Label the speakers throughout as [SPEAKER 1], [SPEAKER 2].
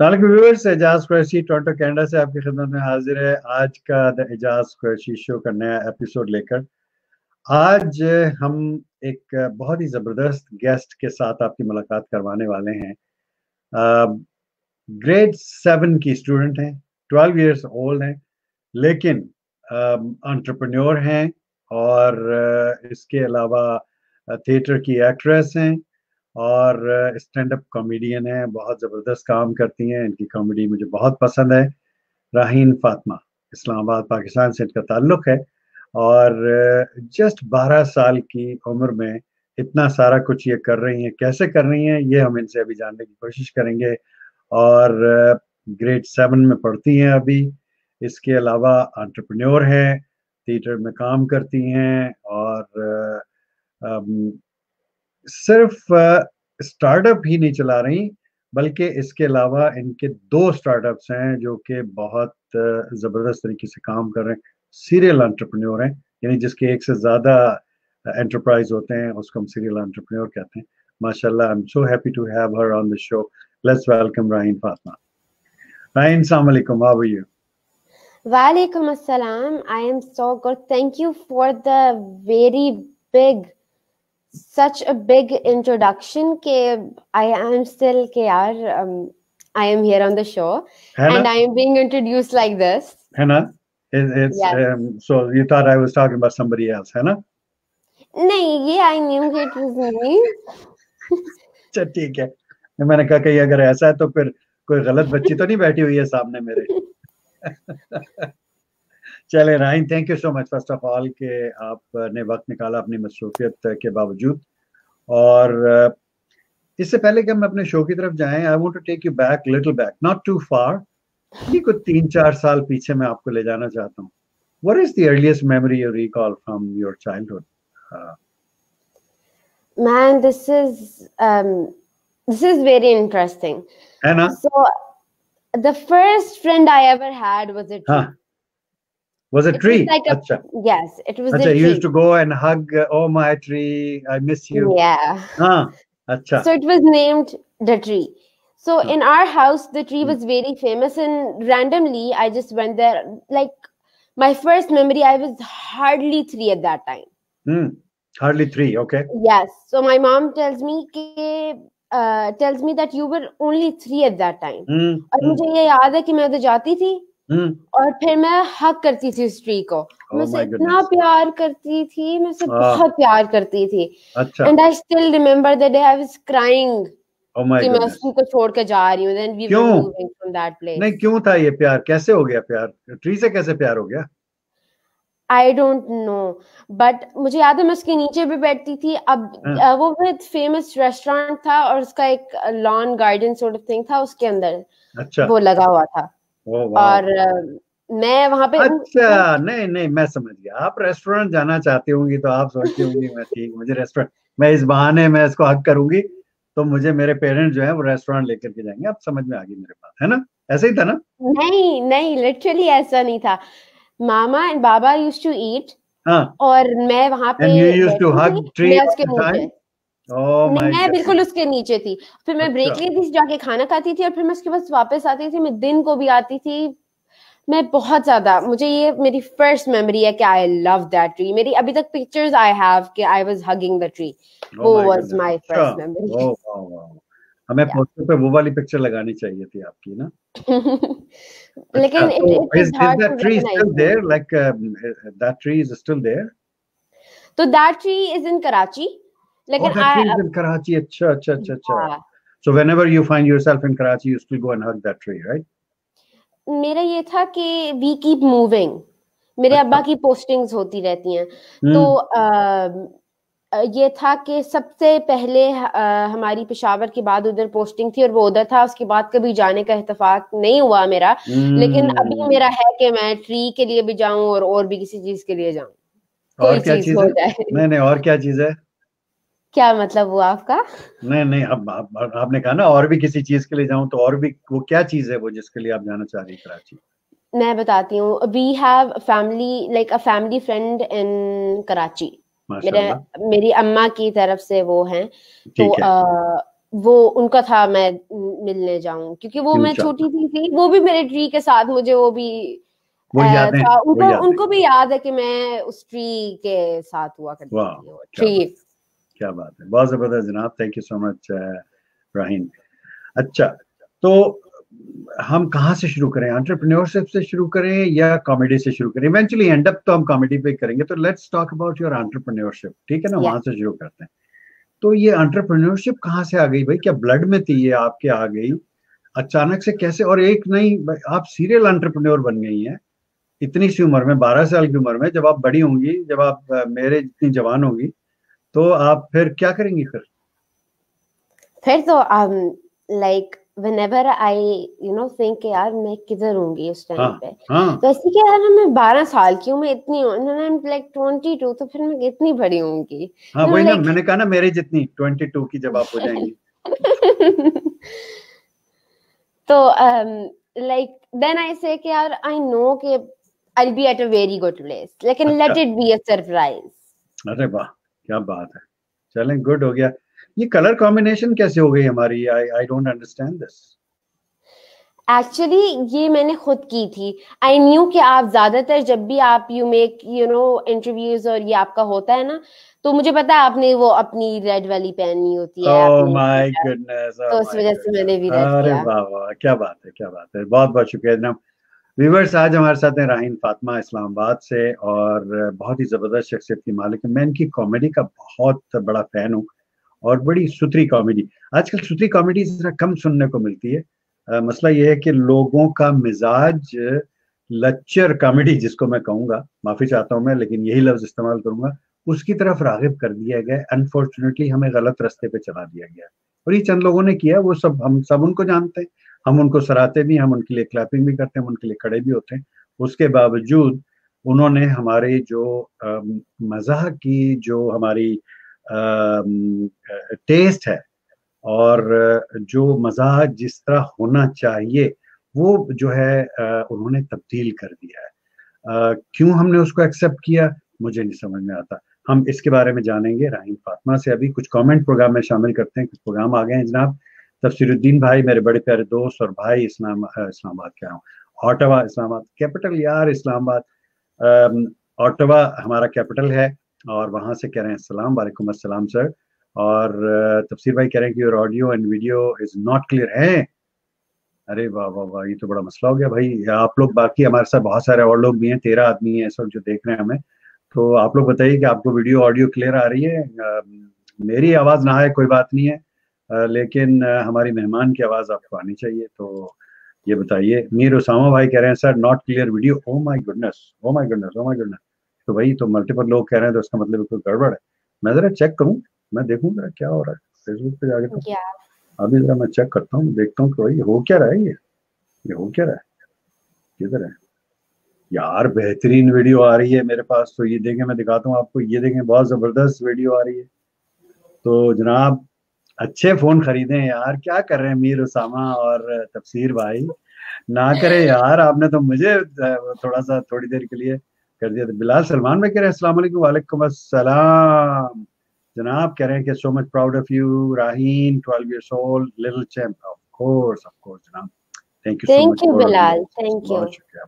[SPEAKER 1] Viewers, Ejaz Qureshi Canada से आपकी खिदमत में हाजिर है। आज का द एजाज कुरैशी शो का नया एपिसोड लेकर। आज हम एक बहुत ही ज़बरदस्त गेस्ट के साथ आपकी मुलाकात करवाने वाले हैं। ग्रेड सेवन की स्टूडेंट हैं ट्वेल्व इयर्स ओल्ड हैं, लेकिन एंटरप्रेन्योर हैं और इसके अलावा थिएटर की एक्ट्रेस हैं। और स्टैंड अप कॉमेडियन है, बहुत ज़बरदस्त काम करती हैं, इनकी कॉमेडी मुझे बहुत पसंद है। राहीन फातिमा, इस्लामाबाद, पाकिस्तान से इनका ताल्लुक़ है। और जस्ट 12 साल की उम्र में इतना सारा कुछ ये कर रही हैं। कैसे कर रही हैं, ये हम इनसे अभी जानने की कोशिश करेंगे। और ग्रेड सेवन में पढ़ती हैं अभी। इसके अलावा एंटरप्रेन्योर हैं, थिएटर में काम करती हैं और सिर्फ़ स्टार्टअप ही नहीं चला रही, बल्कि इसके अलावा इनके दो स्टार्टअप्स हैं जो कि बहुत ज़बरदस्त तरीके से काम कर रहे हैं। सीरियल एंटरप्रेन्योर हैं, यानी जिसके एक से ज़्यादा एंटरप्राइज होते हैं, उसको हम सीरियल एंटरप्रेन्योर कहते हैं। माशाल्लाह I am so happy to have her on the show let's welcome Raheen Fatima Raheen अस्सलाम वालेकुम how are you
[SPEAKER 2] Walaikum assalam. I am so good. Thank you for the very big such a big introduction ke I am still KR. Um, I am here on the show Hannah? and I am being introduced like this.
[SPEAKER 1] Hannah, it, it's yes. um, so you thought I was talking about somebody else, Hannah?
[SPEAKER 2] नहीं ये I knew it was me.
[SPEAKER 1] अच्छा ठीक है मैंने कहा कि अगर ऐसा है तो फिर कोई गलत बच्ची तो नहीं बैठी हुई है सामने मेरे चले Raheen thank you so much first of all के आपने वक्त निकाला अपनी मसरूफियत के बावजूद और इससे पहले कि हम अपने शो की तरफ़ जाएँ I want to take you back little back not too far ये कुछ तीन चार साल पीछे मैं आपको ले जाना चाहता हूँ what is the earliest memory you recall from your childhood uh,
[SPEAKER 2] man this is um, this is very interesting
[SPEAKER 1] Anna?
[SPEAKER 2] so the first friend i ever had was a tree. Huh.
[SPEAKER 1] Was it, tree?
[SPEAKER 2] like a, yes, it was.
[SPEAKER 1] Achha, you used to go and hug. Uh, oh my tree, I miss you.
[SPEAKER 2] Yeah.
[SPEAKER 1] Ah, achha.
[SPEAKER 2] So it was named the tree. So in our house, the tree was very famous, and randomly I just went there. Like my first memory, I was hardly three at that time.
[SPEAKER 1] Hmm. Hardly three. Okay.
[SPEAKER 2] Yes. So my mom tells me uh, tells me that you were only three at that time.
[SPEAKER 1] Mm,
[SPEAKER 2] और मुझे ये याद है कि मैं उधर जाती थी
[SPEAKER 1] हम्म।
[SPEAKER 2] और फिर मैं हक करती थी उस ट्री को।
[SPEAKER 1] Oh
[SPEAKER 2] मैं से इतना प्यार करती थी मैं से बहुत प्यार करती थी। And I still remember that I
[SPEAKER 1] was crying
[SPEAKER 2] कि मैं उसको छोड़ के जा रही हूँ then we were moving from that place
[SPEAKER 1] नहीं क्यों था ये प्यार? कैसे हो गया प्यार? ट्री से कैसे प्यार हो गया?
[SPEAKER 2] आई डोंट नो बट मुझे याद है मैं उसके नीचे भी बैठती थी। अब हाँ. वो बहुत फ़ेमस रेस्टोरेंट था और उसका एक lawn garden sort of thing था उसके अंदर
[SPEAKER 1] अच्छा।
[SPEAKER 2] वो लगा हुआ था। और मैं वहाँ पे
[SPEAKER 1] अच्छा नहीं नहीं मैं समझ गया। आप रेस्टोरेंट जाना चाहती होंगी तो आप सोचती होंगी मैं ठीक मुझे रेस्टोरेंट मैं इस बहाने मैं इसको हक करूँगी तो मुझे मेरे पेरेंट्स जो है वो रेस्टोरेंट लेकर के जाएँगे। अब समझ में आ गई मेरे पास है ना? ऐसे ही था ना?
[SPEAKER 2] नहीं नहीं लिटरली ऐसा नहीं था। Mama and baba use to eat और मैं वहाँ पे
[SPEAKER 1] to hug tree उसके नीचे
[SPEAKER 2] Oh मैं बिल्कुल उसके नीचे थी। फिर मैं ब्रेक अच्छा। लेती थी जाके खाना खाती थी और फिर मैं उसके बाद वापस आती थी मैं दिन को भी आती थी। मैं बहुत ज़्यादा मुझे ये मेरी फ़र्स्ट मेमोरी है कि आई लव दैट ट्री मेरी अभी तक पिक्चर्स आई हैव कि I was hugging the tree वो वाज माय फ़र्स्ट मेमोरी
[SPEAKER 1] हमें पोस्टर पे वो वाली पिक्चर लगानी चाहिए थी आपकी ना?
[SPEAKER 2] लेकिन is
[SPEAKER 1] that tree still there like that tree is still there
[SPEAKER 2] तो that tree is in Karachi
[SPEAKER 1] लेकिन in Karachi. अच्छा अच्छा अच्छा अच्छा. So whenever you find yourself in Karachi, you still go and hug that tree, right?
[SPEAKER 2] मेरा ये था कि वी कीप मूविंग मेरे अच्छा। अब्बा की पोस्टिंग्स होती रहती हैं। तो आ, ये था कि सबसे पहले आ, हमारी पेशावर के बाद उधर पोस्टिंग थी और वो उधर था। उसके बाद कभी जाने का इतफाक नहीं हुआ मेरा। लेकिन अभी मेरा है कि मैं ट्री के लिए भी जाऊँ और और भी किसी चीज़ के लिए जाऊँ।
[SPEAKER 1] और क्या चीज़ है नहीं नहीं और क्या चीज़ है?
[SPEAKER 2] क्या मतलब हुआ आपका?
[SPEAKER 1] नहीं नहीं अब आप, आप, आपने कहा ना और भी किसी चीज़ के लिए जाऊँ तो और भी वो क्या चीज़ है वो जिसके लिए आप जाना चाह रही कराची?
[SPEAKER 2] मैं बताती हूँ we have family like a family friend in Karachi. मेरे मेरी अम्मा की तरफ़ से वो हैं। तो है। वो उनका था मैं मिलने जाऊँ क्योंकि वो मैं छोटी थी थी। वो भी मेरे ट्री के साथ मुझे वो भी
[SPEAKER 1] वो याद
[SPEAKER 2] था। उनको उनको भी याद है कि मैं उस ट्री के साथ हुआ करती थी ट्री
[SPEAKER 1] क्या बात है। बहुत ज़बरदस्त जनाब थैंक यू सो मच राहीन अच्छा तो हम कहाँ से शुरू करें? एंटरप्रेन्योरशिप से शुरू करें या कॉमेडी से शुरू करें? इवेंचुअली एंड अप तो हम कॉमेडी पे करेंगे तो let's talk about your entrepreneurship ठीक है ना? वहाँ से शुरू करते हैं। तो ये एंटरप्रेन्योरशिप कहाँ से आ गई भाई? क्या ब्लड में थी ये आपके आ गई? अचानक से कैसे? और एक नहीं आप सीरियल एंटरप्रेन्योर बन गई हैं। इतनी सी उम्र में बारह साल की उम्र में जब आप बड़ी होंगी जब आप मेरे जितनी जवान होगी तो आप फिर क्या करेंगी फिर?
[SPEAKER 2] फिर तो like whenever I you know think यार मैं किधर होंगी उस टाइम हाँ, पे हाँ. तो ऐसे कि यार मैं 12 साल की हूँ मैं इतनी हूँ लाइक 22 तो फिर मैं कितनी बड़ी होंगी।
[SPEAKER 1] हाँ वही ना मैंने कहा ना मेरे जितनी 22 की जब आप हो जाएँगी।
[SPEAKER 2] तो लाइक देन आई से कि यार आई नो कि I'll be at a very good place लेकिन let it be a surprise
[SPEAKER 1] अरे वाह। क्या बात है। चलें गुड हो गया। ये कलर कॉम्बिनेशन कैसे हो गई हमारी? I I don't understand this
[SPEAKER 2] actually ये मैंने खुद की थी। आई न्यू कि आप ज़्यादातर जब भी आप you make you know interviews और ये आपका होता है ना तो मुझे पता है आपने वो अपनी रेड वाली पहनी होती है
[SPEAKER 1] oh my goodness, oh
[SPEAKER 2] तो उस वजह से मैंने भी
[SPEAKER 1] रेड अरे वाह वाह क्या बात है क्या बात है। बहुत बहुत शुक्रिया। जनाब व्यूवर्स आज हमारे साथ हैं राहीन फातिमा इस्लामाबाद से और बहुत ही ज़बरदस्त शख्सियत की मालिक है। मैं इनकी कॉमेडी का बहुत बड़ा फ़ैन हूँ और बड़ी सुथरी कॉमेडी। आजकल सुथरी कॉमेडी जरा कम सुनने को मिलती है। आ, मसला ये है कि लोगों का मिजाज लच्चर कॉमेडी जिसको मैं कहूँगा माफ़ी चाहता हूँ मैं लेकिन यही लफ्ज़ इस्तेमाल करूँगा उसकी तरफ़ रागिब कर दिया गया अनफॉर्चुनेटली हमें गलत रास्ते पे चला दिया गया और ये चंद लोगों ने किया वो सब हम सब उनको जानते हैं। हम उनको सराहते भी हम उनके लिए क्लैपिंग भी करते हैं, हम उनके लिए खड़े भी होते हैं। उसके बावजूद उन्होंने हमारे जो मज़ा की जो हमारी टेस्ट है और जो मज़ा जिस तरह होना चाहिए, वो जो है उन्होंने तब्दील कर दिया है। क्यों हमने उसको एक्सेप्ट किया? मुझे नहीं समझ में आता। हम इसके बारे में जानेंगे। राहिम फातमा से अभी कुछ कमेंट प्रोग्राम में शामिल करते हैं। कुछ प्रोग्राम आ गए हैं जनाब। तफसीरुद्दीन भाई, मेरे बड़े प्यारे दोस्त और भाई इस्लाम इस्लामाबाद रहा हूँ ऑटवा इस्लामाबाद, कैपिटल यार इस्लामाबाद। ऑटवा हमारा कैपिटल है और वहाँ से कह रहे हैं अस्सलाम वालेकुम अस्सलाम, सर। और तफसीर भाई कह रहे हैं कि your audio and video is not clear. है? अरे वाह वाह वाह, ये तो बड़ा मसला हो गया भाई। आप लोग बाकी हमारे साथ बहुत सारे और लोग भी हैं, तेरह आदमी हैं वक्त जो देख रहे हैं हमें। तो आप लोग बताइए कि आपको वीडियो, ऑडियो क्लियर आ रही है? मेरी आवाज़ ना आए, कोई बात नहीं है। लेकिन हमारी मेहमान की आवाज़ आपको आनी चाहिए तो ये बताइए। मीर उसामा भाई कह रहे हैं sir not clear video oh my goodness oh my goodness oh my goodness तो भाई तो मल्टीपल लोग कह रहे हैं तो इसका मतलब कोई गड़बड़ है। मैं जरा चेक करूँ? मैं देखूँ जरा क्या हो रहा है? फेसबुक पे जाके तो अभी जरा मैं चेक करता हूँ देखता हूँ कि भाई हो क्या रहा है ये? ये हो क्या रहा है? किधर है? यार बेहतरीन वीडियो आ रही है मेरे पास तो ये देखें मैं दिखाता हूँ आपको ये देखें बहुत ज़बरदस्त वीडियो आ रही है। तो जनाब अच्छे फ़ोन खरीदे यार। क्या कर रहे हैं मीर उसामा और तफसीर भाई? ना करे यार आपने तो मुझे थोड़ा सा थोड़ी देर के लिए कर दिया। था बिलाल सलमान भाई कह रहे हैं वालेकुम अस्सलाम। जनाब कह रहे हैं कि so much proud of you Raheen 12 years old little champ of course of course जनाब।
[SPEAKER 2] Thank you so much thank you Bilal. Thank you शुक्रिया।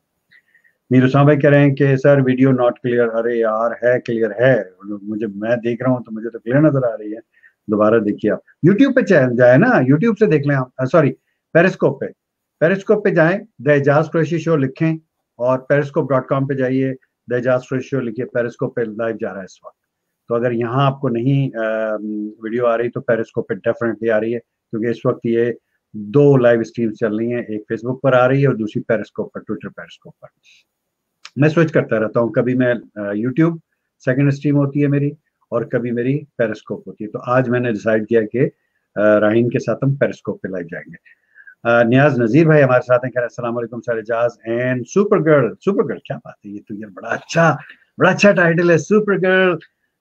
[SPEAKER 1] मीर उसामा भाई कह रहे हैं कि सर वीडियो नॉट क्लियर अरे यार है क्लियर है। मुझे मैं देख रहा हूँ तो मुझे तो क्लियर नज़र आ रही है। दोबारा देखिए आप। यूट्यूब पे जाए ना यूट्यूब से देख लें आप। सॉरी पेरिस्कोप पे। पेरिस्कोप पे जाएँ द एजाज क्रोशी शो लिखें और पेरिस्कोप डॉट कॉम पे जाइए। द एजाज क्रोशी शो लिखिए पेरिस्कोप पे लाइव जा रहा है इस वक्त। तो अगर यहाँ आपको नहीं वीडियो आ रही तो पेरिस्कोप पे डेफिनेटली आ रही है, क्योंकि इस वक्त ये दो लाइव स्ट्रीम चल रही हैं, एक फेसबुक पर आ रही है और दूसरी पेरिस्कोप पर ट्विटर पेरिस्कोप पर। मैं स्विच करता रहता हूँ, कभी मैं यूट्यूब सेकेंड स्ट्रीम होती है मेरी। और कभी मेरी पेरिस्कोप होती है। तो आज मैंने डिसाइड किया कि राहीन के साथ हम पेरिस्कोप पे लाइव जाएँगे। न्याज नजीर भाई हमारे साथ हैं अस्सलाम वालेकुम, sir Ejaz and super girl super girl क्या बात है ये तो यार, बड़ा अच्छा बड़ा अच्छा टाइटल है super girl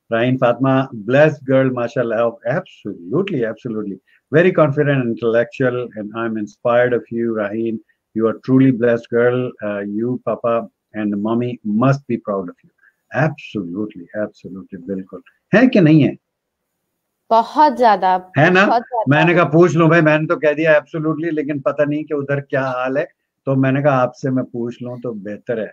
[SPEAKER 1] Raheen Fatima bless girl माशाल्लाह absolutely very confident intellectual and I am inspired of you Raheen you are truly blessed girl you papa and mummy must be proud of you Absolutely, absolutely, बिल्कुल. है कि नहीं है?
[SPEAKER 2] बहुत ज़्यादा
[SPEAKER 1] है ना? मैंने कहा पूछ लूँ भाई मैंने तो कह दिया एब्सोल्युटली लेकिन पता नहीं कि उधर क्या हाल है। तो मैंने कहा आपसे मैं पूछ लूँ तो बेहतर है।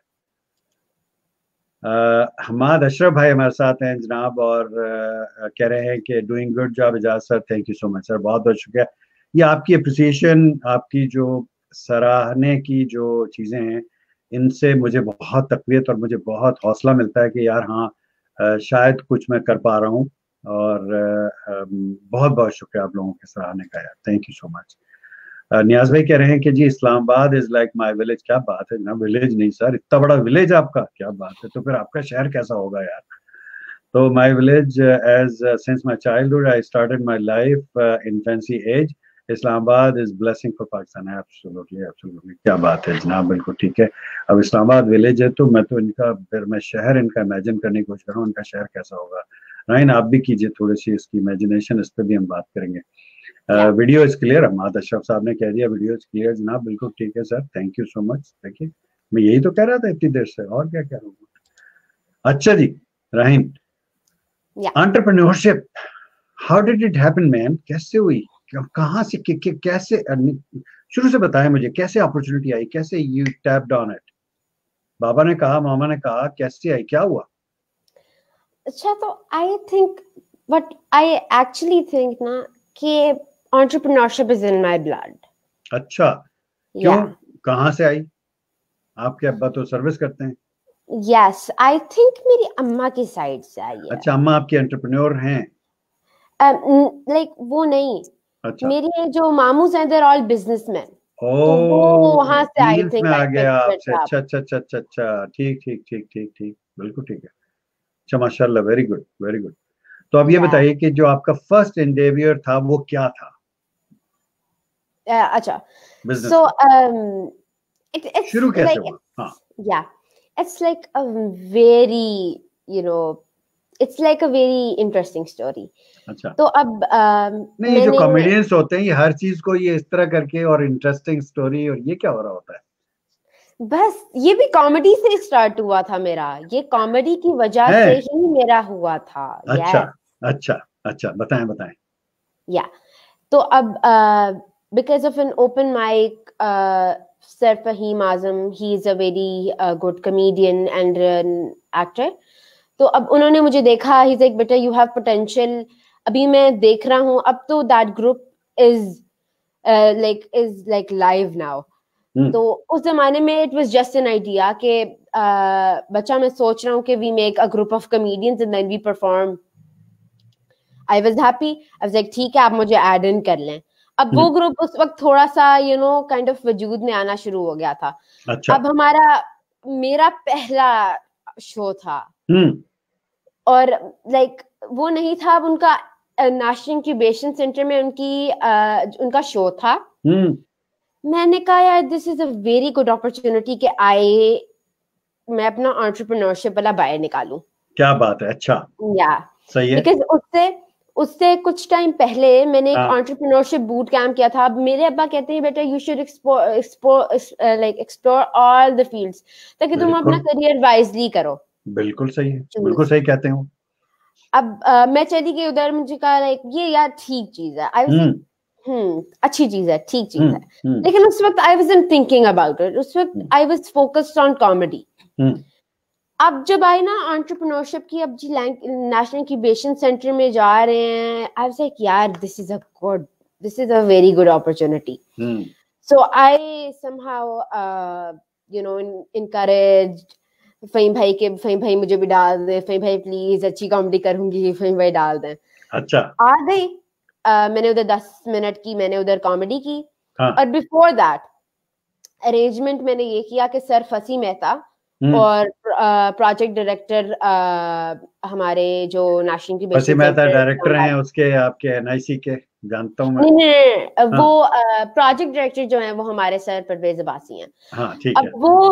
[SPEAKER 1] हमाद अशरफ भाई हमारे साथ हैं जनाब और uh, कह रहे हैं कि doing good job Ejaz sir thank you so much sir बहुत बहुत शुक्रिया। ये आपकी अप्रिसिएशन आपकी जो सराहने की जो चीज़ें हैं इनसे मुझे बहुत तकवीत और मुझे बहुत हौसला मिलता है कि यार हाँ शायद कुछ मैं कर पा रहा हूँ और बहुत बहुत शुक्रिया आप लोगों के सराहने का यार। Thank you so much Niaz भाई कह रहे हैं कि जी, Islamabad is like my village क्या बात है? ना विलेज नहीं सर इतना बड़ा विलेज आपका? क्या बात है? तो फिर आपका शहर कैसा होगा यार? तो my village as since my childhood I started my life in fancy as Islamabad is blessing for Pakistan. Absolutely absolutely क्या बात है जनाब बिल्कुल ठीक है। अब इस्लामाबाद विलेज है तो मैं तो इनका फिर मैं शहर इनका इमेजिन करने की कोशिश कर रहा हूँ इनका शहर कैसा होगा। राइन आप भी कीजिए थोड़ी सी इसकी इमेजिनेशन इस पर भी हम बात करेंगे। Video is clear Ahmed Ashraf साहब ने कह दिया वीडियो इज़ क्लियर जनाब बिल्कुल ठीक है sir thank you so much देखिए मैं यही तो कह रहा था इतनी देर से और क्या कह रहा हूँ? अच्छा जी Raheen entrepreneurship how did it happen man कैसे हुई? कहाँ से कैसे शुरू से बताया मुझे कैसे अपॉर्चुनिटी आई कैसे यू टैप्ड ऑन इट बाबा ने कहा मामा ने कहा कैसे आई क्या हुआ?
[SPEAKER 2] अच्छा तो I think but I actually think ना कि entrepreneurship is in my blood
[SPEAKER 1] अच्छा क्यों? yeah. कहाँ से आई? आपके अब्बा तो सर्विस करते हैं।
[SPEAKER 2] यस आई थिंक मेरी अम्मा की साइड से आई है।
[SPEAKER 1] अच्छा अम्मा आपकी एंटरप्रेन्योर हैं।
[SPEAKER 2] लाइक um, वो नहीं अच्छा। मेरी जो मामूज हैं देर ऑल बिजनेसमैन ओ वहाँ से आई थिंक
[SPEAKER 1] आ गया आपसे। अच्छा अच्छा अच्छा अच्छा अच्छा। ठीक ठीक ठीक ठीक ठीक। बिल्कुल ठीक है। अच्छा माशाल्लाह वेरी गुड वेरी गुड तो अब ये बताइए कि जो आपका फ़र्स्ट एंडेवियर था वो क्या था?
[SPEAKER 2] अच्छा। सो
[SPEAKER 1] शुरू कैसे हुआ? हाँ।
[SPEAKER 2] Yeah it's like a very you know it's like a very interesting story
[SPEAKER 1] अच्छा।
[SPEAKER 2] तो अब आ,
[SPEAKER 1] नहीं जो कॉमेडियंस होते हैं ये हर चीज़ को ये इस तरह करके और इंटरेस्टिंग स्टोरी और ये क्या हो रहा होता है?
[SPEAKER 2] बस ये भी कॉमेडी से स्टार्ट हुआ था मेरा। ये कॉमेडी की वजह से ही। मेरा हुआ था।
[SPEAKER 1] अच्छा अच्छा अच्छा बताएँ बताएँ।
[SPEAKER 2] या तो अब because of an open mic sir Faheem Azam he is a very good comedian and actor तो अब उन्होंने मुझे देखा ही लाइक बेटा यू हैव पोटेंशियल अभी मैं देख रहा हूँ अब तो that group is like is like live now तो उस जमाने में it was just an idea कि uh, बच्चा मैं सोच रहा हूँ कि we make a group of comedians and then we perform I was happy I was like ठीक है आप मुझे ऐड इन कर लें. अब वो ग्रुप हम्म। उस वक्त थोड़ा सा यू नो काइंड ऑफ़ वजूद में आना शुरू हो गया था।
[SPEAKER 1] अच्छा।
[SPEAKER 2] अब हमारा मेरा पहला शो था।
[SPEAKER 1] हम्म।
[SPEAKER 2] और लाइक like, वो नहीं था अब उनका नेशनल इंक्यूबेशन सेंटर में उनकी आ, उनका शो था।
[SPEAKER 1] hmm.
[SPEAKER 2] मैंने कहा यार this is a very good opportunity कि आई मैं अपना एंटरप्रेन्योरशिप वाला बाय निकालूं.
[SPEAKER 1] क्या बात है अच्छा।
[SPEAKER 2] या
[SPEAKER 1] सही है।
[SPEAKER 2] बिकॉज़ उससे उससे कुछ टाइम पहले मैंने एक एंटरप्रेन्योरशिप बूट कैंप किया था। अब मेरे अब्बा कहते हैं बेटा you should explore like explore all the fields ताकि तुम अपना करियर वाइजली करो।
[SPEAKER 1] बिल्कुल सही है बिल्कुल सही कहते हो
[SPEAKER 2] अब आ, मैं चली गई उधर मुझे कहा लाइक ये यार ठीक चीज़ है। आई हम्म।, हम्म अच्छी चीज़ है ठीक चीज़ हम्म, है। हम्म। लेकिन उस वक्त I was thinking about it उस वक्त I was focused on comedy अब जब आई ना एंटरप्रेन्योरशिप की अब जी नेशनल इंक्यूबेशन सेंटर में जा रहे हैं आई वाज लाइक यार this is a good this is a very good opportunity so I somehow you know encouraged Faheem भाई के फहीम भाई मुझे भी डाल दे फहीम भाई प्लीज़ अच्छी कॉमेडी करूँगी फहीम भाई डाल दें
[SPEAKER 1] अच्छा
[SPEAKER 2] आ गई मैंने उधर दस मिनट की मैंने उधर कॉमेडी की
[SPEAKER 1] हाँ.
[SPEAKER 2] और बिफोर दैट अरेंजमेंट मैंने ये किया कि सर फसी मेहता हम्म। और प्रोजेक्ट डायरेक्टर हमारे जो नेशनल की
[SPEAKER 1] फसी मेहता डायरेक्टर हैं उसके आपके एनआईसी के जानता हूँ मैं।
[SPEAKER 2] नहीं, हाँ. वो प्रोजेक्ट डायरेक्टर जो है वो हमारे सर परवेज अब्बासी हैं।
[SPEAKER 1] हाँ, ठीक
[SPEAKER 2] अब
[SPEAKER 1] है.
[SPEAKER 2] वो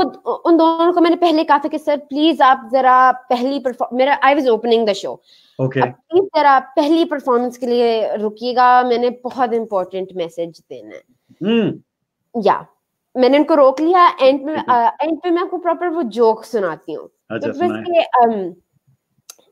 [SPEAKER 2] उन दोनों को मैंने पहले कहा था कि सर प्लीज़ आप जरा पहली मेरा I was opening the show
[SPEAKER 1] okay
[SPEAKER 2] please जरा पहली परफॉर्मेंस के लिए रुकिएगा। मैंने बहुत इंपॉर्टेंट मैसेज देना है।
[SPEAKER 1] हम्म।
[SPEAKER 2] या मैंने उनको रोक लिया। एंड में एंड पे मैं आपको प्रॉपर वो जोक सुनाती हूँ।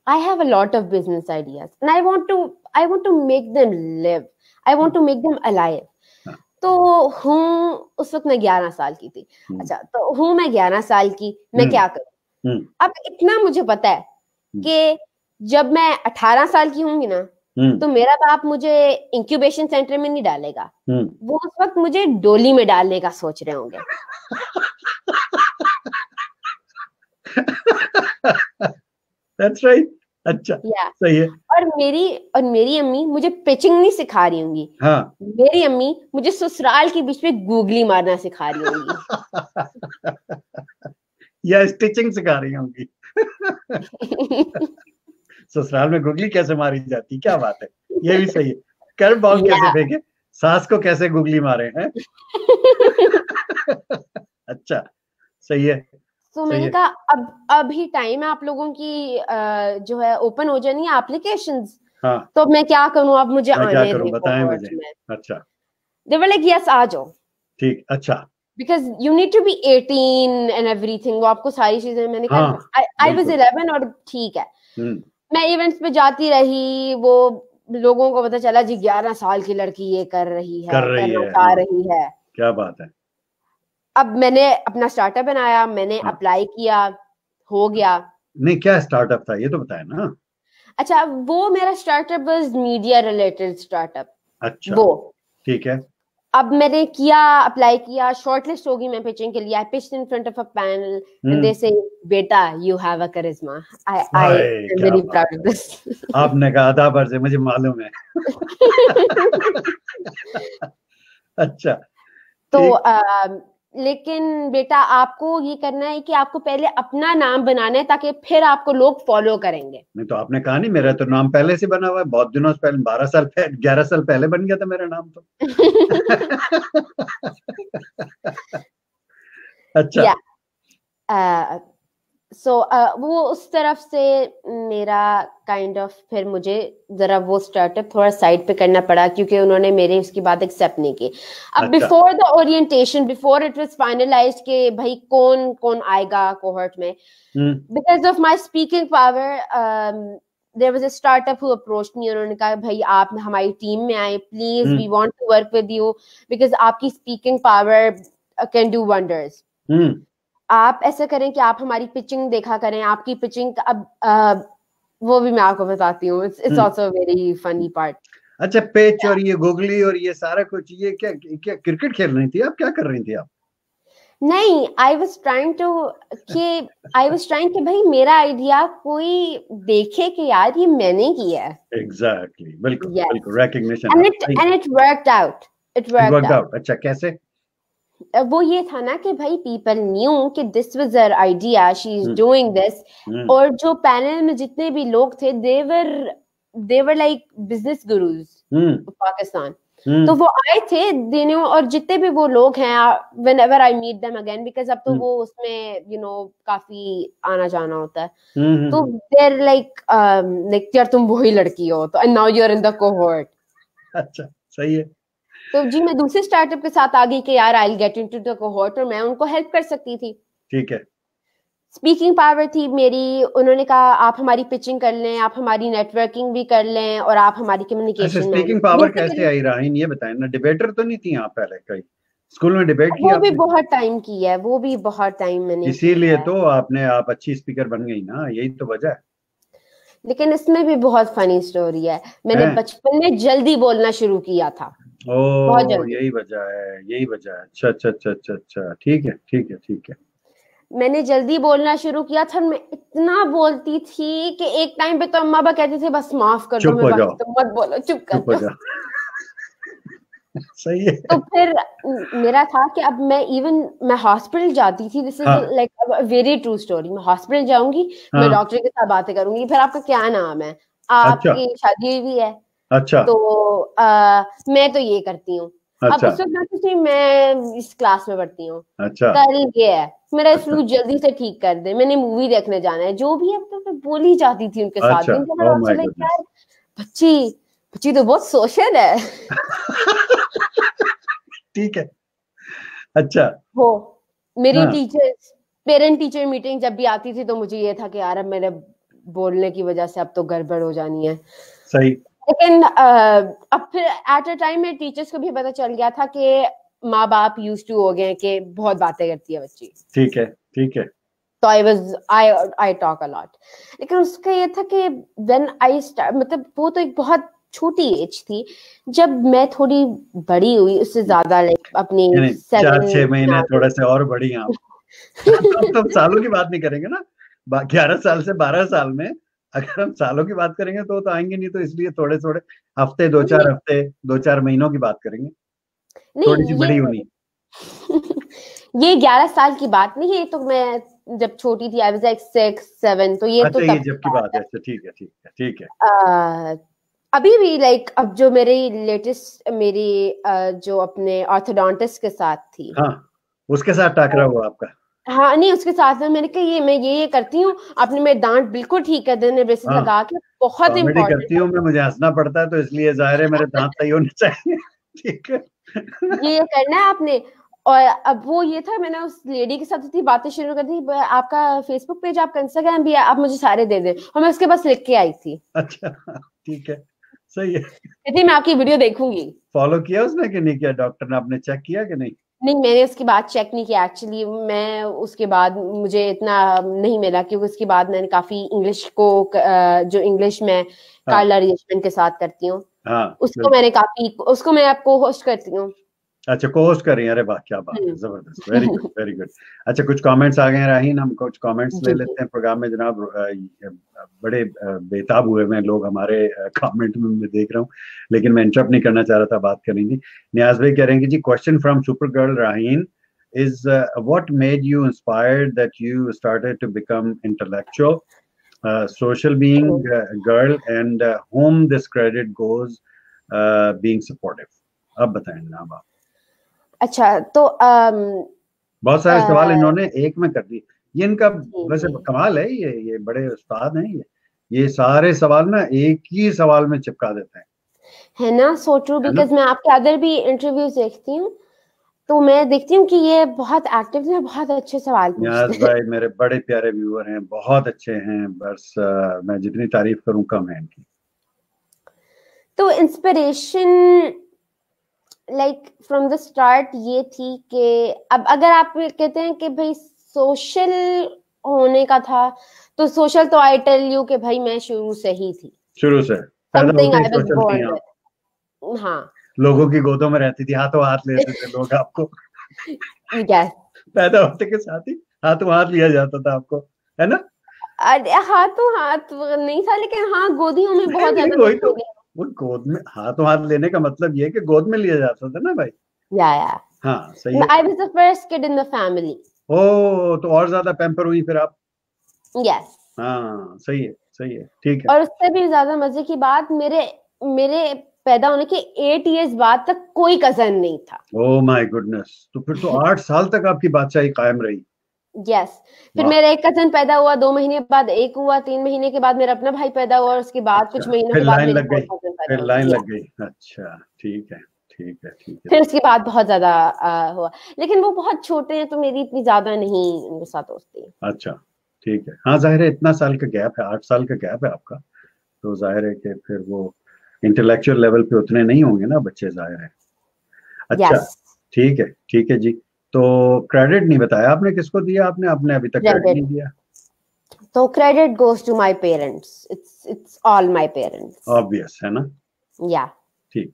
[SPEAKER 2] I have a lot of business ideas and I want to I want to make them live I want to make them alive तो हूँ उस वक्त मैं ग्यारह साल की थी। हम्म। अच्छा तो हूँ मैं ग्यारह साल की मैं हम्म। क्या करूँ? हम्म। अब इतना मुझे पता है कि जब मैं अठारह साल की होंगी ना तो मेरा बाप मुझे इंक्यूबेशन सेंटर में नहीं डालेगा। वो उस वक्त मुझे डोली में डालने का सोच रहे होंगे।
[SPEAKER 1] That's right. अच्छा
[SPEAKER 2] yeah. सही है। और मेरी और मेरी अम्मी मुझे पिचिंग नहीं सिखा रही होंगी। हाँ. मेरी अम्मी मुझे ससुराल के बीच में गूगली मारना सिखा रही होंगी।
[SPEAKER 1] या स्टिचिंग सिखा रही होंगी। ससुराल में गुगली कैसे मारी जाती? क्या बात है। ये भी सही है। कर्व बॉल कैसे फेंके? सास को कैसे गुगली मारे हैं? अच्छा सही है।
[SPEAKER 2] तो मैंने कहा अब अभी टाइम है आप लोगों की जो है ओपन हो जानी है एप्लीकेशन हाँ. तो मैं क्या करूँ? अब मुझे
[SPEAKER 1] आने बताएँ मुझे। अच्छा।
[SPEAKER 2] दे वर लाइक यस आ जाओ.
[SPEAKER 1] ठीक अच्छा।
[SPEAKER 2] Because you need to be 18 and everything वो आपको सारी चीज़ें मैंने कहा आई वाज 11 और ठीक है। हम्म। मैं इवेंट्स पे जाती रही वो लोगों को पता चला जी 11 साल की लड़की ये कर रही है
[SPEAKER 1] कर रही है,
[SPEAKER 2] हाँ। रही है।
[SPEAKER 1] क्या बात है।
[SPEAKER 2] अब मैंने अपना स्टार्टअप बनाया मैंने हाँ. अप्लाई किया हो गया।
[SPEAKER 1] नहीं क्या स्टार्टअप था? ये तो बताया ना।
[SPEAKER 2] अच्छा वो मेरा startup was media related startup
[SPEAKER 1] अच्छा। वो। ठीक है।
[SPEAKER 2] अब मैंने किया अप्लाई किया शॉर्टलिस्ट होगी मैं पिचिंग के लिए। I pitched in front of a panel and they say बेटा you have a charisma I I am very proud of this
[SPEAKER 1] आपने कहा था पर से मुझे मालूम है। अच्छा।
[SPEAKER 2] तो लेकिन बेटा आपको ये करना है कि आपको पहले अपना नाम बनाना है ताकि फिर आपको लोग फॉलो करेंगे
[SPEAKER 1] नहीं तो आपने कहा नहीं मेरा तो नाम पहले से बना हुआ है बहुत दिनों से पहले बारह साल पहले ग्यारह साल पहले बन गया था मेरा नाम तो अच्छा yeah.
[SPEAKER 2] uh, सो so, uh, वो उस तरफ़ से मेरा काइंड kind ऑफ़ of, फिर मुझे जरा वो स्टार्टअप थोड़ा साइड पे करना पड़ा क्योंकि उन्होंने मेरे उसकी बात एक्सेप्ट नहीं की। अब before the orientation before it was finalized कि भाई कौन कौन आएगा कोहर्ट में। Because of my speaking power there was a startup who approached me उन्होंने कहा भाई आप हमारी टीम में आए please we want to work with you because आपकी speaking power can do wonders आप ऐसा करें कि आप हमारी पिचिंग देखा करें आपकी पिचिंग अब आ, वो भी मैं आपको बताती हूँ it's it's also very funny part
[SPEAKER 1] अच्छा पिच और ये गुगली और ये सारा कुछ ये क्या क्या क्रिकेट खेल रही थी आप? क्या कर रही थी आप?
[SPEAKER 2] नहीं आई वाज ट्राइंग टू कि आई वाज ट्राइंग कि भाई मेरा आइडिया कोई देखे कि यार ये मैंने किया है।
[SPEAKER 1] एग्जैक्टली बिल्कुल. बिल्कुल recognition
[SPEAKER 2] and it and it worked out it worked out
[SPEAKER 1] अच्छा कैसे?
[SPEAKER 2] वो ये था ना कि भाई पीपल न्यू कि this was her idea she is doing this और जो पैनल में जितने भी लोग थे they were they were like business gurus Pakistan तो वो आए थे देने और जितने भी वो लोग हैं whenever I meet them again because अब तो hmm. वो उसमें यू नो काफ़ी आना जाना होता है। Hmm. तो देर लाइक लाइक यार तुम वही लड़की हो तो now you are in the cohort
[SPEAKER 1] अच्छा सही है।
[SPEAKER 2] तो जी मैं दूसरे स्टार्टअप के साथ आ गई कि यार I get into the cohort और मैं उनको हेल्प कर सकती थी।
[SPEAKER 1] ठीक है।
[SPEAKER 2] स्पीकिंग पावर थी मेरी उन्होंने कहा आप हमारी पिचिंग कर लें आप हमारी नेटवर्किंग भी कर लें और आप हमारी कम्युनिकेशन
[SPEAKER 1] अच्छा, स्पीकिंग पावर कैसे आई राहीन ये बताएँ ना डिबेटर तो नहीं थी आप पहले कहीं? स्कूल में डिबेट
[SPEAKER 2] किया वो भी बहुत टाइम की है वो भी बहुत टाइम मैंने
[SPEAKER 1] इसीलिए तो आपने आप अच्छी स्पीकर बन गई ना यही तो वजह है।
[SPEAKER 2] लेकिन इसमें भी बहुत फनी स्टोरी है। मैंने बचपन में जल्दी बोलना शुरू किया था।
[SPEAKER 1] ओ यही वजह है यही वजह है। अच्छा अच्छा अच्छा अच्छा अच्छा। ठीक है ठीक है ठीक है।
[SPEAKER 2] मैंने जल्दी बोलना शुरू किया था मैं इतना बोलती थी कि एक टाइम पे तो अम्मा बा कहते थे बस माफ़ कर दो मैं तो मत बोलो चुप कर चुप दो।
[SPEAKER 1] सही है।
[SPEAKER 2] तो फिर मेरा था कि अब मैं इवन मैं हॉस्पिटल जाती थी this is like very true story मैं हॉस्पिटल जाऊँगी हाँ. मैं डॉक्टर के साथ बातें करूँगी फिर आपका क्या नाम है? अच्छा। आपकी अच्छा. शादी हुई है।
[SPEAKER 1] अच्छा।
[SPEAKER 2] तो आ, मैं तो ये करती हूँ। अच्छा। अब उस वक्त मैं इस क्लास में पढ़ती हूँ।
[SPEAKER 1] अच्छा।
[SPEAKER 2] कल ये है मेरा अच्छा। फ्लू जल्दी से ठीक कर दे मैंने मूवी देखने जाना है। जो भी अब तो मैं बोल ही जाती थी उनके साथ। अच्छा। oh यार बच्ची बच्ची तो बहुत सोशल है।
[SPEAKER 1] ठीक है। अच्छा।
[SPEAKER 2] हो मेरी हाँ. टीचर्स पेरेंट टीचर मीटिंग जब भी आती थी तो मुझे ये था कि यार अब मेरे बोलने की वजह से अब तो गड़बड़ हो जानी है।
[SPEAKER 1] सही।
[SPEAKER 2] लेकिन अब फिर एट अ टाइम में टीचर्स को भी पता चल गया था कि माँ बाप यूज़ टू हो गए कि बहुत बातें करती है बच्ची।
[SPEAKER 1] ठीक है ठीक है।
[SPEAKER 2] तो I was I I talk a lot लेकिन उसका ये था कि व्हेन आई मतलब वो तो एक बहुत छोटी एज थी। जब मैं थोड़ी बड़ी हुई उससे ज़्यादा लाइक अपनी
[SPEAKER 1] चार छह महीने थोड़े से और बड़ी आप। तो, तो सालों की बात नहीं करेंगे ना। ग्यारह साल से बारह साल में अगर हम सालों की बात करेंगे तो तो आएँगे नहीं तो इसलिए थोड़े थोड़े हफ़्ते दो चार हफ़्ते दो चार महीनों की बात करेंगे। थोड़ी सी बड़ी होनी।
[SPEAKER 2] ये ग्यारह साल की बात नहीं है तो मैं जब छोटी थी I was like six seven तो ये तो
[SPEAKER 1] अच्छा, तो ये जब की बात है। अच्छा ठीक है ठीक है ठीक है।
[SPEAKER 2] अभी भी लाइक अब जो मेरी लेटेस्ट मेरी जो अपने ऑर्थोडोंटिस्ट के साथ थी।
[SPEAKER 1] हाँ उसके साथ टाकरा हुआ आपका।
[SPEAKER 2] हाँ नहीं उसके साथ में मैंने कहा ये मैं ये ये करती हूँ आपने मेरे दांत बिल्कुल ठीक कर देने ब्रेसेस हाँ, लगा के बहुत
[SPEAKER 1] इम्पोर्टेंट करती हूँ मैं मुझे हंसना पड़ता है तो इसलिए ज़ाहिर है मेरे दांत सही होने चाहिए। ठीक है।
[SPEAKER 2] ये करना है आपने। और अब वो ये था मैंने उस लेडी के साथ थी बातें शुरू कर दी आपका फेसबुक पेज आपका इंस्टाग्राम भी है आप मुझे सारे दे दें। और मैं उसके पास लिख के आई थी।
[SPEAKER 1] अच्छा ठीक है। सही है।
[SPEAKER 2] मैं आपकी वीडियो देखूँगी।
[SPEAKER 1] फॉलो किया उसने कि नहीं किया? डॉक्टर ने आपने चेक किया कि नहीं?
[SPEAKER 2] नहीं मैंने उसके बाद चेक नहीं किया एक्चुअली मैं उसके बाद मुझे इतना नहीं मिला क्योंकि उसके बाद मैंने काफ़ी इंग्लिश को जो इंग्लिश में कार्ला हाँ. के साथ करती हूँ। हाँ, उसको मैंने काफ़ी उसको मैं आपको होस्ट करती हूँ।
[SPEAKER 1] अच्छा को होस्ट कर रही हैं। अरे वाह क्या बात है हम्म। ज़बरदस्त वेरी गुड वेरी गुड अच्छा कुछ कमेंट्स आ गए हैं राहीन? हम कुछ कमेंट्स ले लेते हैं प्रोग्राम में जनाब बड़े बेताब हुए हैं लोग हमारे कमेंट में मैं देख रहा हूँ लेकिन मैं इंटरप्ट नहीं करना चाह रहा था बात करेंगे। न्याज भाई कह रहे हैं कि जी question from super girl Raheen is uh, made you you that you started to become social being uh, girl and uh, whom this credit goes uh, being supportive. अब बताएँ जनाब आप।
[SPEAKER 2] अच्छा तो आम,
[SPEAKER 1] बहुत सारे आ, सवाल इन्होंने एक में कर दिए। ये इनका वैसे कमाल है ये ये बड़े उस्ताद हैं ये। ये सारे सवाल ना एक ही सवाल में चिपका देते हैं।
[SPEAKER 2] है ना? सो ट्रू बिकॉज़ मैं आपके अदर भी इंटरव्यूज़ देखती हूँ तो मैं देखती हूँ कि ये बहुत एक्टिव है बहुत अच्छे सवाल
[SPEAKER 1] पूछते भाई मेरे बड़े प्यारे व्यूअर हैं बहुत अच्छे हैं बस आ, मैं जितनी तारीफ़ करूँ कम है इनकी।
[SPEAKER 2] तो inspiration like from the start ये थी कि अब अगर आप कहते हैं कि भाई सोशल होने का था तो सोशल तो आई टेल यू कि भाई मैं शुरू से ही थी।
[SPEAKER 1] शुरू से।
[SPEAKER 2] समथिंग आई वाज बोर्न हाँ।
[SPEAKER 1] लोगों की गोदों में रहती थी हाथों हाथ लेते थे लोग आपको।
[SPEAKER 2] यस
[SPEAKER 1] पैदा होते के साथ ही हाथों हाथ लिया जाता था आपको है ना?
[SPEAKER 2] अरे हाथों हाथ नहीं था लेकिन हाँ गोदियों में बहुत ज़्यादा
[SPEAKER 1] वो गोद में हाथों हाथ लेने का मतलब ये कि गोद में लिया जाता था ना भाई?
[SPEAKER 2] या या।
[SPEAKER 1] हाँ सही है।
[SPEAKER 2] I was the first kid in the family
[SPEAKER 1] ओ तो और ज़्यादा पैम्पर हुई फिर आप?
[SPEAKER 2] Yes yes.
[SPEAKER 1] हाँ सही है सही है ठीक है।
[SPEAKER 2] और उससे भी ज़्यादा मज़े की बात मेरे मेरे पैदा होने के एट इयर्स बाद तक कोई कज़न नहीं था।
[SPEAKER 1] ओह माय गुडनेस तो फिर तो आठ साल तक आपकी बादशाही कायम रही।
[SPEAKER 2] यस फिर मेरा एक कज़न पैदा हुआ दो महीने बाद एक हुआ तीन महीने के बाद मेरा अपना भाई पैदा हुआ और उसके बाद कुछ अच्छा, महीनों के बाद
[SPEAKER 1] लाइन लग गई। फिर लाइन लग गई। अच्छा ठीक है ठीक है ठीक है।
[SPEAKER 2] फिर उसके बाद बहुत ज़्यादा हुआ। लेकिन वो बहुत छोटे हैं तो मेरी इतनी ज़्यादा नहीं उनके साथ दोस्ती
[SPEAKER 1] अच्छा ठीक है। हाँ ज़ाहिर है इतना साल का गैप है आठ साल का गैप है आपका। तो ज़ाहिर है कि फिर वो इंटेलेक्चुअल लेवल पे उतने नहीं होंगे ना बच्चे ज़ाहिर है। अच्छा ठीक है ठीक है जी। तो क्रेडिट नहीं बताया आपने? किसको दिया आपने? आपने अभी तक क्रेडिट नहीं दिया।
[SPEAKER 2] तो credit goes to my parents it's it's all my parents
[SPEAKER 1] obvious है ना?
[SPEAKER 2] या
[SPEAKER 1] ठीक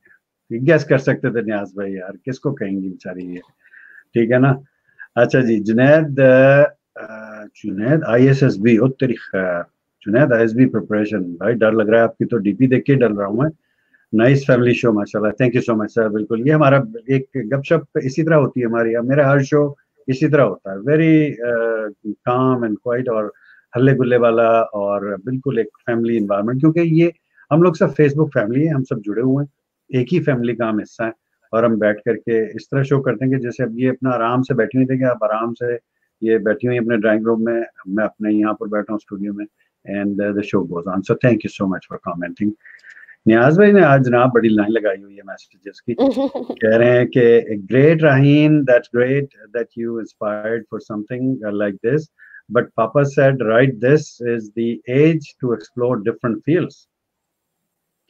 [SPEAKER 1] है। गैस कर सकते थे न्याज भाई यार। किसको कहेंगे बेचारी ये? ठीक है ना? अच्छा जी जुनैद जुनैद आईएसएसबी ओ तेरी खैर। जुनैद आईएसबी प्रिपरेशन भाई डर लग रहा है आपकी तो डीपी देख के डर रहा हूँ मैं। नाइस फैमिली शो माशाल्लाह। Thank you so much sir बिल्कुल। ये हमारा एक गपशप इसी तरह होती है हमारी। मेरा हर शो इसी तरह होता है। वेरी काम एंड क्वाइट और हल्ले गुल्ले वाला और बिल्कुल एक फैमिली इन्वायरमेंट क्योंकि ये हम लोग सब फेसबुक फैमिली है, हम सब जुड़े हुए हैं। एक ही फैमिली का हम हिस्सा है और हम बैठ करके इस तरह शो करते हैं कि जैसे अब ये अपना आराम से बैठी हुई थे कि आप आराम से ये बैठी हुई अपने ड्राइंग रूम में, मैं अपने यहाँ पर बैठा हूँ स्टूडियो में and the show goes on so thank you so much for commenting Niaz भाई ने आज जनाब बड़ी लाइन लगाई हुई है मैसेजेस की कह रहे हैं कि great Raheen that's great that you inspired for something like this but पापा said right this is the age to explore different fields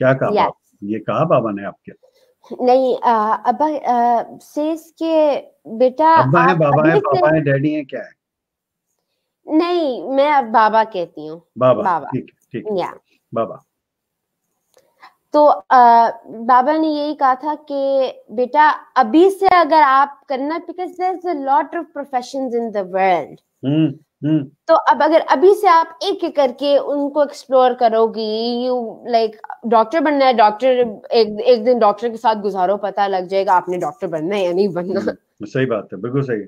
[SPEAKER 1] क्या कहा yes. ये कहा बाबा ने आपके?
[SPEAKER 2] नहीं अब्बा सेस के बेटा
[SPEAKER 1] अब्बा है बाबा है पापा है डैडी है क्या है?
[SPEAKER 2] नहीं मैं अब बाबा कहती हूँ।
[SPEAKER 1] बाबा बाबा। ठीक ठीक
[SPEAKER 2] या
[SPEAKER 1] बाबा।
[SPEAKER 2] तो आ, बाबा ने यही कहा था कि बेटा अभी से अगर आप करना because there is a lot of professions in the world तो अब अगर अभी से आप एक एक करके उनको एक्सप्लोर करोगी यू लाइक डॉक्टर बनना है डॉक्टर एक एक दिन डॉक्टर के साथ गुजारो पता लग जाएगा आपने डॉक्टर बनना है या नहीं बनना
[SPEAKER 1] हम्म, सही बात है बिल्कुल सही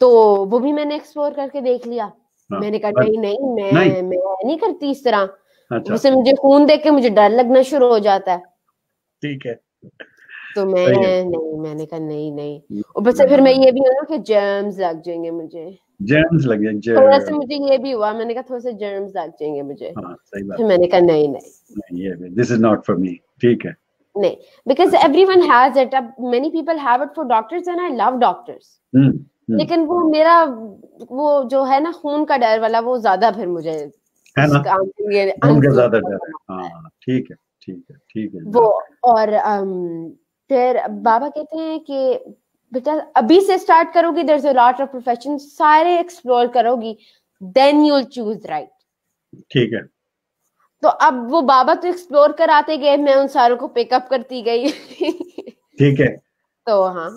[SPEAKER 2] तो वो भी मैंने एक्सप्लोर करके देख लिया। हाँ, मैंने कहा नहीं नहीं मैं नहीं। मैं नहीं करती इस तरह। अच्छा। उसे मुझे खून देख के मुझे डर लगना शुरू हो जाता है।
[SPEAKER 1] ठीक है।
[SPEAKER 2] तो मैं नहीं मैंने कहा नहीं नहीं। और बस फिर मैं ये भी हूँ कि जर्म्स लग जाएँगे मुझे।
[SPEAKER 1] जर्म्स लग
[SPEAKER 2] जाएँगे थोड़ा सा मुझे ये भी हुआ मैंने कहा थोड़ा सा जर्म्स लग जाएँगे मुझे। हाँ, सही बात। फिर मैंने कहा नहीं नहीं।
[SPEAKER 1] ये this is not for me ठीक है।
[SPEAKER 2] नहीं बिकॉज़ एवरीवन हैज़ इट अब many people have it for doctors and I love doctors लेकिन वो मेरा वो जो है ना खून का डर वाला वो ज़्यादा फिर मुझे
[SPEAKER 1] है ना? उनका ज़्यादा डर है। ठीक है ठीक है ठीक है
[SPEAKER 2] वो और फिर बाबा कहते हैं कि बेटा अभी से स्टार्ट करोगी there is a lot of profession सारे एक्सप्लोर करोगी then you will choose right
[SPEAKER 1] ठीक है।
[SPEAKER 2] तो अब वो बाबा तो एक्सप्लोर कराते गए मैं उन सारों को पिकअप करती गई।
[SPEAKER 1] ठीक है।
[SPEAKER 2] तो हाँ।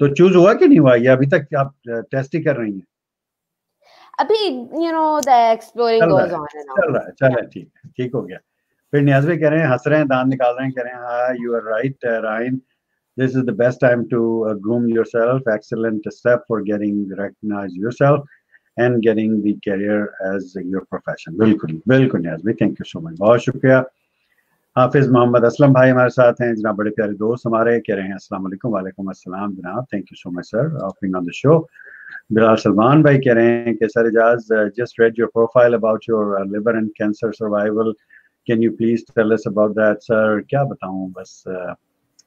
[SPEAKER 1] तो चूज़ हुआ कि नहीं हुआ? ये अभी तक आप टेस्ट ही कर रही हैं?
[SPEAKER 2] अभी you know the exploring goes on and
[SPEAKER 1] on चल रहा है चल रहा है ठीक ठीक हो गया। फिर नियाज भी कह रहे हैं हंस रहे हैं दांत निकाल रहे हैं कह रहे हैं हाँ you are right Raheen this is the best time to uh, groom yourself. Excellent step for getting recognize yourself and getting the career as your profession. बिल्कुल बिल्कुल नियाज भाई थैंक यू सो मच बहुत शुक्रिया। हाफिज मोहम्मद असलम भाई हमारे साथ हैं जनाब बड़े प्यारे दोस्त हमारे कह रहे हैं अस्सलाम वालेकुम वालेकुम अस्सलाम जनाब thank you so much sir of being on the show Salman भाई कह रहे हैं कि sir Ejaz just read your profile about your liver and cancer survival can you please tell us about that sir क्या बताऊँ बस uh,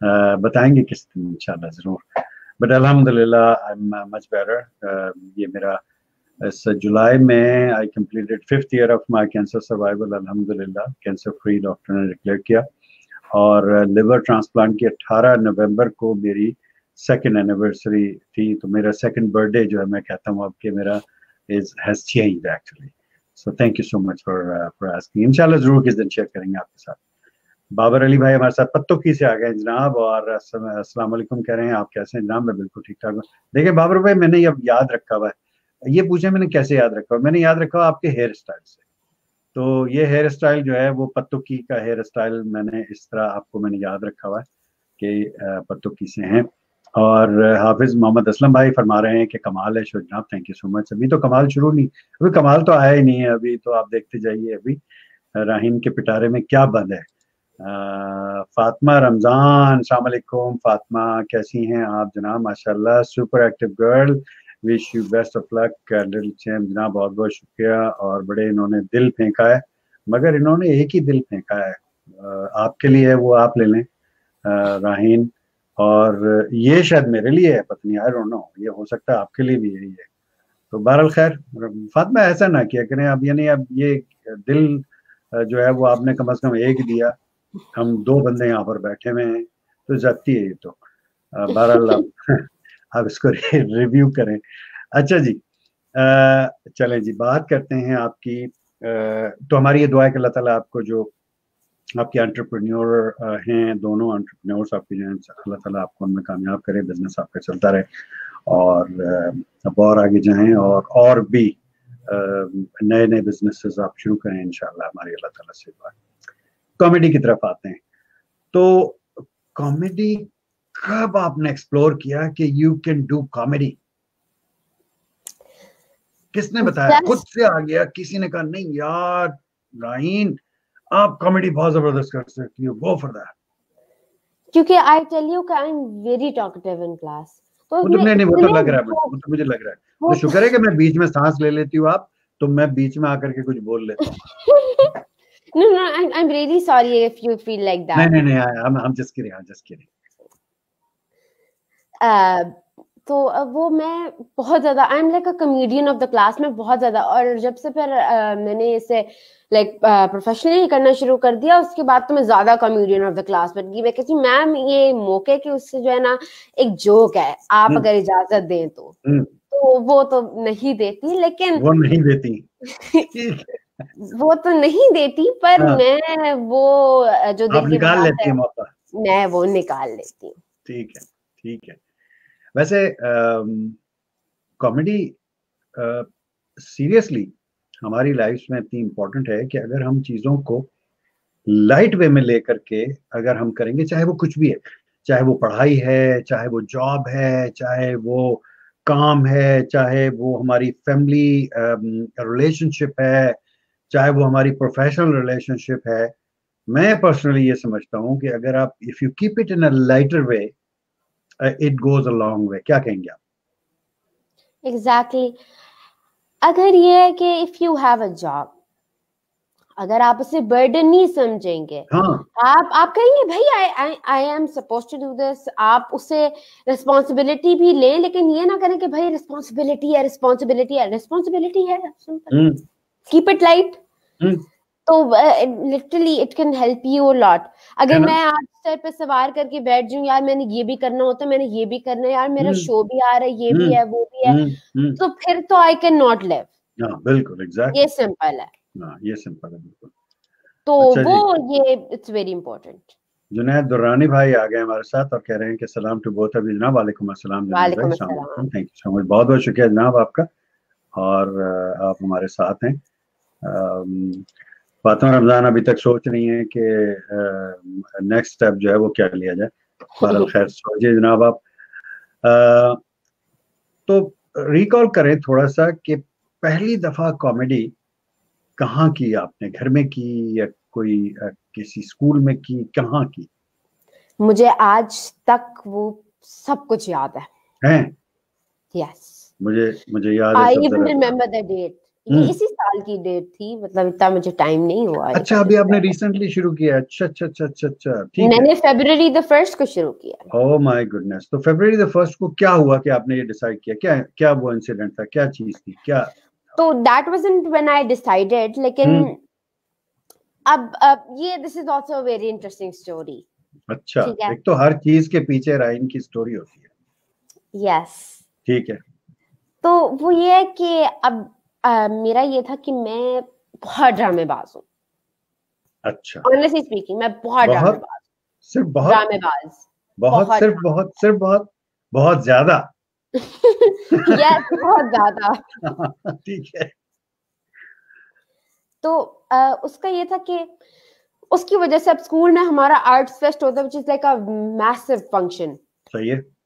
[SPEAKER 1] uh, बताएँगे किस दिन इंशाल्लाह ज़रूर। बट अल्हम्दुलिल्लाह आई एम मच बेटर ये मेरा इस जुलाई में I completed fifth year of my cancer survival अल्हम्दुलिल्लाह। कैंसर फ्री डॉक्टर ने डिक्लेयर किया। और लिवर uh, ट्रांसप्लांट की 18 नवंबर को मेरी सेकेंड एनिवर्सरी थी तो मेरा सेकेंड बर्थडे जो है, मैं कहता हूँ आपके मेरा is has change actually so thank you so much for for asking इंशाल्लाह ज़रूर किस दिन शेयर करेंगे आपके साथ। बाबर अली भाई हमारे साथ पत्तों की से आ गए जनाब और अस्सलाम वालेकुम कह रहे हैं, आप कैसे हैं? जनाब मैं बिल्कुल ठीक ठाक हूँ। देखिए बाबर भाई, मैंने ये याद रखा हुआ है। ये पूछे मैंने कैसे याद रखा हुआ मैंने याद रखा हुआ आपके हेयर स्टाइल से। तो ये हेयर स्टाइल जो है, वो पत्तुकी का हेयर स्टाइल मैंने इस तरह आपको मैंने याद रखा हुआ है कि पत्तुकी से हैं। और हाफिज मोहम्मद असलम भाई फरमा रहे हैं कि कमाल है शो जनाब थैंक यू सो मच अभी तो कमाल शुरू नहीं, अभी कमाल तो आया ही नहीं है, अभी तो आप देखते जाइए अभी। राहीम के पिटारे में क्या बंद है। फातिमा रमज़ान सलामकुम फातिमा, कैसी हैं आप जनाब? माशाल्लाह super active girl wish you best of luck little champ जनाब, बहुत बहुत शुक्रिया और बड़े इन्होंने दिल फेंका है, मगर इन्होंने एक ही दिल फेंका है। आपके लिए वो आप ले लें। राहीन और ये शायद मेरे लिए है, पत्नी आई डोंट नो ये हो सकता है आपके लिए भी यही है। तो बहरल खैर, फातमा ऐसा ना किया करें, अब यानी अब ये दिल जो है वो आपने कम अज कम एक दिया, हम दो बंदे यहाँ पर बैठे हुए हैं तो जाती है ये तो। बहरहाल आप इसको रिव्यू करें। अच्छा जी चलें जी, बात करते हैं आपकी तो हमारी ये दुआ है कि अल्लाह ताला आपको जो आपके एंटरप्रेन्योर हैं दोनों एंटरप्रेन्योर्स आपके जो हैं अल्लाह ताला आपको उनमें कामयाब करे बिज़नेस आपका चलता रहे। और अब और आगे जाएँ और और भी नए नए बिजनेसेस आप शुरू करें इंशाल्लाह हमारी अल्लाह ताला से बात कॉमेडी की तरफ़ आते हैं। तो कॉमेडी कब आपने एक्सप्लोर किया कि यू कैन डू कॉमेडी किसने बताया? खुद से आ गया किसी ने कहा नहीं यार राइन आप कॉमेडी बहुत ज़बरदस्त कर सकती हो गो फॉर दैट
[SPEAKER 2] क्योंकि I tell you I am very talkative in class
[SPEAKER 1] तो वो तुमने नहीं वो तो लग रहा है वो तो मुझे लग रहा है। तो शुक्र है कि मैं बीच में सांस ले लेती हूँ आप तो मैं बीच में आकर के कुछ बोल लेता हूँ।
[SPEAKER 2] No no I'm, I'm really sorry if you feel like that.
[SPEAKER 1] नहीं नहीं नहीं I'm I'm just kidding I'm just kidding
[SPEAKER 2] uh, तो वो मैं बहुत ज़्यादा I am like a comedian of the class में बहुत ज़्यादा और जब से फिर uh, मैंने इसे लाइक प्रोफेशनली करना शुरू कर दिया उसके बाद तो मैं ज़्यादा कमेडियन ऑफ़ द क्लास बन गई। मैं कहती मैम ये मौके के उससे जो है ना एक जोक है आप अगर इजाज़त दें तो। तो वो तो नहीं देती लेकिन
[SPEAKER 1] वो नहीं देती।
[SPEAKER 2] वो तो नहीं देती पर हाँ। मैं वो जो
[SPEAKER 1] आप निकाल लेती है
[SPEAKER 2] मैं वो निकाल लेती हूँ।
[SPEAKER 1] ठीक है ठीक है। वैसे कॉमेडी सीरियसली हमारी लाइफ में इतनी इम्पोर्टेंट है कि अगर हम चीज़ों को लाइट वे में लेकर के अगर हम करेंगे, चाहे वो कुछ भी है, चाहे वो पढ़ाई है, चाहे वो जॉब है, चाहे वो काम है, चाहे वो हमारी फैमिली रिलेशनशिप है, चाहे वो हमारी प्रोफेशनल रिलेशनशिप है, मैं पर्सनली ये समझता हूँ कि अगर आप if you keep it in a lighter way it goes a long way क्या कहेंगे आप?
[SPEAKER 2] Exactly exactly. अगर ये है कि if you have a job अगर आप उसे बर्डन नहीं समझेंगे
[SPEAKER 1] हाँ.
[SPEAKER 2] आप आप कहेंगे भाई I I am suppose to do this आप उसे रिस्पॉन्सिबिलिटी भी लें लेकिन ये ना करें कि भाई रिस्पॉन्सिबिलिटी है रिस्पॉन्सिबिलिटी है रिस्पॉन्सिबिलिटी है कीप इट लाइट तो literally it can help you lot अगर मैं आज सर पे सवार करके बैठ जाऊँ यार मैंने ये भी करना होता है मैंने ये भी करना है यार मेरा शो हम्म। भी आ रहा है ये भी हम्म। है वो भी है हम्म, तो फिर तो आई कैन नॉट लिव
[SPEAKER 1] बिल्कुल एग्जैक्टली
[SPEAKER 2] ये सिंपल है।
[SPEAKER 1] हाँ ये सिंपल है बिल्कुल।
[SPEAKER 2] तो अच्छा वो ये it's very important
[SPEAKER 1] Junaid Durrani भाई आ गए हमारे साथ और कह रहे हैं कि सलाम टू बोथ अभी जनाब। वालेकुम अस्सलाम थैंक यू सो मच बहुत बहुत शुक्रिया जनाब आपका। और आप हमारे साथ हैं। फातिमा रमज़ान अभी तक सोच रही हैं कि नेक्स्ट स्टेप जो है वो क्या लिया जाए? बहरल खैर सोचिए जनाब आप आ, तो रिकॉल करें थोड़ा सा कि पहली दफ़ा कॉमेडी कहाँ की आपने? घर में की या कोई आ, किसी स्कूल में की? कहाँ की?
[SPEAKER 2] मुझे आज तक वो सब कुछ याद है।
[SPEAKER 1] हैं?
[SPEAKER 2] यस
[SPEAKER 1] मुझे मुझे याद है
[SPEAKER 2] I even remember the date. इसी साल की डेट थी मतलब इतना मुझे टाइम नहीं हुआ
[SPEAKER 1] अच्छा अभी आपने रिसेंटली शुरू किया अच्छा अच्छा अच्छा अच्छा अच्छा
[SPEAKER 2] ठीक मैंने फरवरी द फ़र्स्ट को शुरू किया
[SPEAKER 1] ओह माय गुडनेस तो फरवरी द फ़र्स्ट को क्या हुआ कि आपने ये डिसाइड किया? क्या क्या वो इंसिडेंट था? क्या चीज़ थी? क्या?
[SPEAKER 2] तो that wasn't when I decided लेकिन हम्म। अब अब ये this is also a very interesting story
[SPEAKER 1] अच्छा एक तो हर चीज़ के पीछे राइन की स्टोरी होती है।
[SPEAKER 2] यस
[SPEAKER 1] ठीक है।
[SPEAKER 2] तो वो ये है कि अब मेरा ये था कि मैं बहुत ड्रामेबाज हूँ।
[SPEAKER 1] अच्छा।
[SPEAKER 2] ऑनेस्टली स्पीकिंग मैं बहुत ड्रामेबाज
[SPEAKER 1] सिर्फ़ बहुत
[SPEAKER 2] ड्रामेबाज।
[SPEAKER 1] बहुत, बहुत सिर्फ़ बहुत सिर्फ़ बहुत बहुत ज़्यादा।
[SPEAKER 2] यस बहुत ज़्यादा।
[SPEAKER 1] ठीक है।
[SPEAKER 2] तो उसका ये था कि उसकी वजह से अब स्कूल में हमारा आर्ट्स फेस्ट होता है which is like a massive function
[SPEAKER 1] सही है।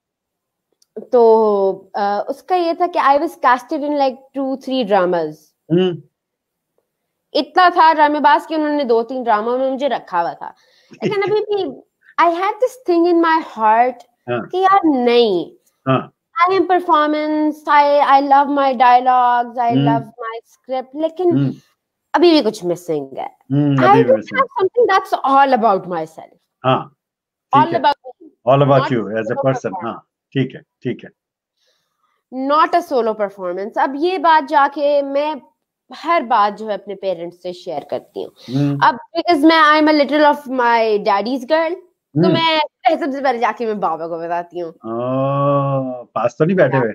[SPEAKER 2] तो uh, उसका ये था कि I was casted in like two three dramas इतना था ड्रामेबाज कि उन्होंने दो तीन ड्रामा में मुझे रखा हुआ था। लेकिन अभी भी I had this thing in my heart कि यार नहीं। I am performance I I love my dialogues I love my script लेकिन hmm. अभी भी कुछ मिसिंग है। I don't have something that's all about myself
[SPEAKER 1] हाँ
[SPEAKER 2] all about
[SPEAKER 1] all about you as a person हाँ। ठीक है ठीक है।
[SPEAKER 2] नॉट अ सोलो परफॉर्मेंस अब ये बात जाके मैं हर बात जो है अपने पेरेंट्स से शेयर करती हूँ। hmm. अब बिकॉज़ मैं I am a little of my daddy's girl तो hmm. मैं सबसे पहले जाके मैं बाबा को बताती हूँ।
[SPEAKER 1] पास तो नहीं बैठे हुए?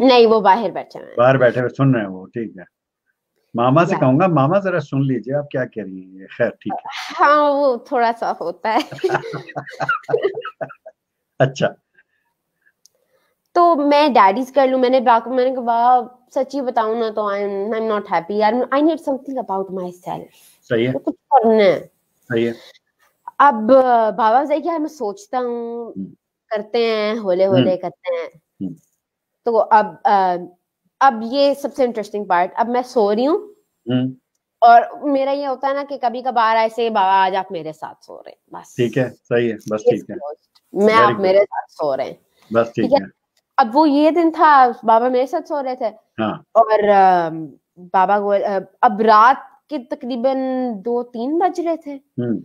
[SPEAKER 2] नहीं वो बाहर बैठे हुए
[SPEAKER 1] बाहर बैठे हुए सुन रहे हैं वो ठीक है। मामा से कहूँगा मामा जरा सुन लीजिए आप क्या कह रही हैं? खैर ठीक है।
[SPEAKER 2] हाँ वो थोड़ा सा होता है।
[SPEAKER 1] अच्छा।
[SPEAKER 2] तो मैं डैडीज कर लू मैंने बाक मैंने कहा सच्ची बताऊँ ना तो I am I am not happy यार I need something about myself
[SPEAKER 1] सही है।
[SPEAKER 2] कुछ करना है।
[SPEAKER 1] सही है।
[SPEAKER 2] अब बाबा से क्या मैं सोचता हूँ हम्म। करते हैं होले होले हम्म। करते हैं। हम्म। तो अब अब ये सबसे इंटरेस्टिंग पार्ट अब मैं सो रही हूँ। और मेरा ये होता है ना कि कभी कभार ऐसे बाबा आज आप मेरे साथ सो रहे हैं। बस।
[SPEAKER 1] ठीक है सही है बस ठीक है।
[SPEAKER 2] मैं आप मेरे साथ सो रहे हैं।
[SPEAKER 1] बस ठीक है?
[SPEAKER 2] अब वो ये दिन था बाबा मेरे साथ सो रहे थे।
[SPEAKER 1] हाँ.
[SPEAKER 2] और बाबा को अब रात के तकरीबन दो तीन बज रहे थे।
[SPEAKER 1] हम्म।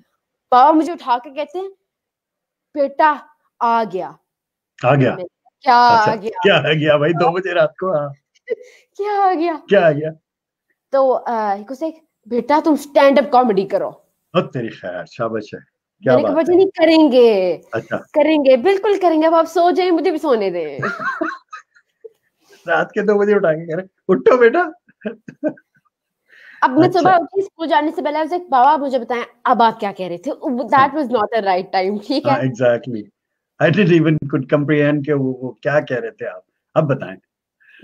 [SPEAKER 2] बाबा मुझे उठा के कहते हैं बेटा आ गया।
[SPEAKER 1] आ गया?
[SPEAKER 2] क्या
[SPEAKER 1] अच्छा,
[SPEAKER 2] आ गया?
[SPEAKER 1] क्या आ गया भाई? दो बजे रात को हाँ।
[SPEAKER 2] क्या आ गया?
[SPEAKER 1] क्या आ गया?
[SPEAKER 2] तो से बेटा तुम स्टैंड अप कॉमेडी करो
[SPEAKER 1] तेरी खैर शाबाश है। क्या
[SPEAKER 2] मैंने कहा
[SPEAKER 1] बात है।
[SPEAKER 2] नहीं करेंगे।
[SPEAKER 1] अच्छा।
[SPEAKER 2] करेंगे बिल्कुल करेंगे। अब आप सो जाए मुझे भी सोने दें।
[SPEAKER 1] रात के दो बजे उठा के कह रहे उठो बेटा।
[SPEAKER 2] अब मैं
[SPEAKER 1] अच्छा।
[SPEAKER 2] सुबह उठी स्कूल जाने से पहले बाबा मुझे बताएँ अब आप क्या कह रहे थे? That was not a right time ठीक है?
[SPEAKER 1] Exactly I didn't even could comprehend के वो, वो क्या कह रहे थे आप। अब बताएँ।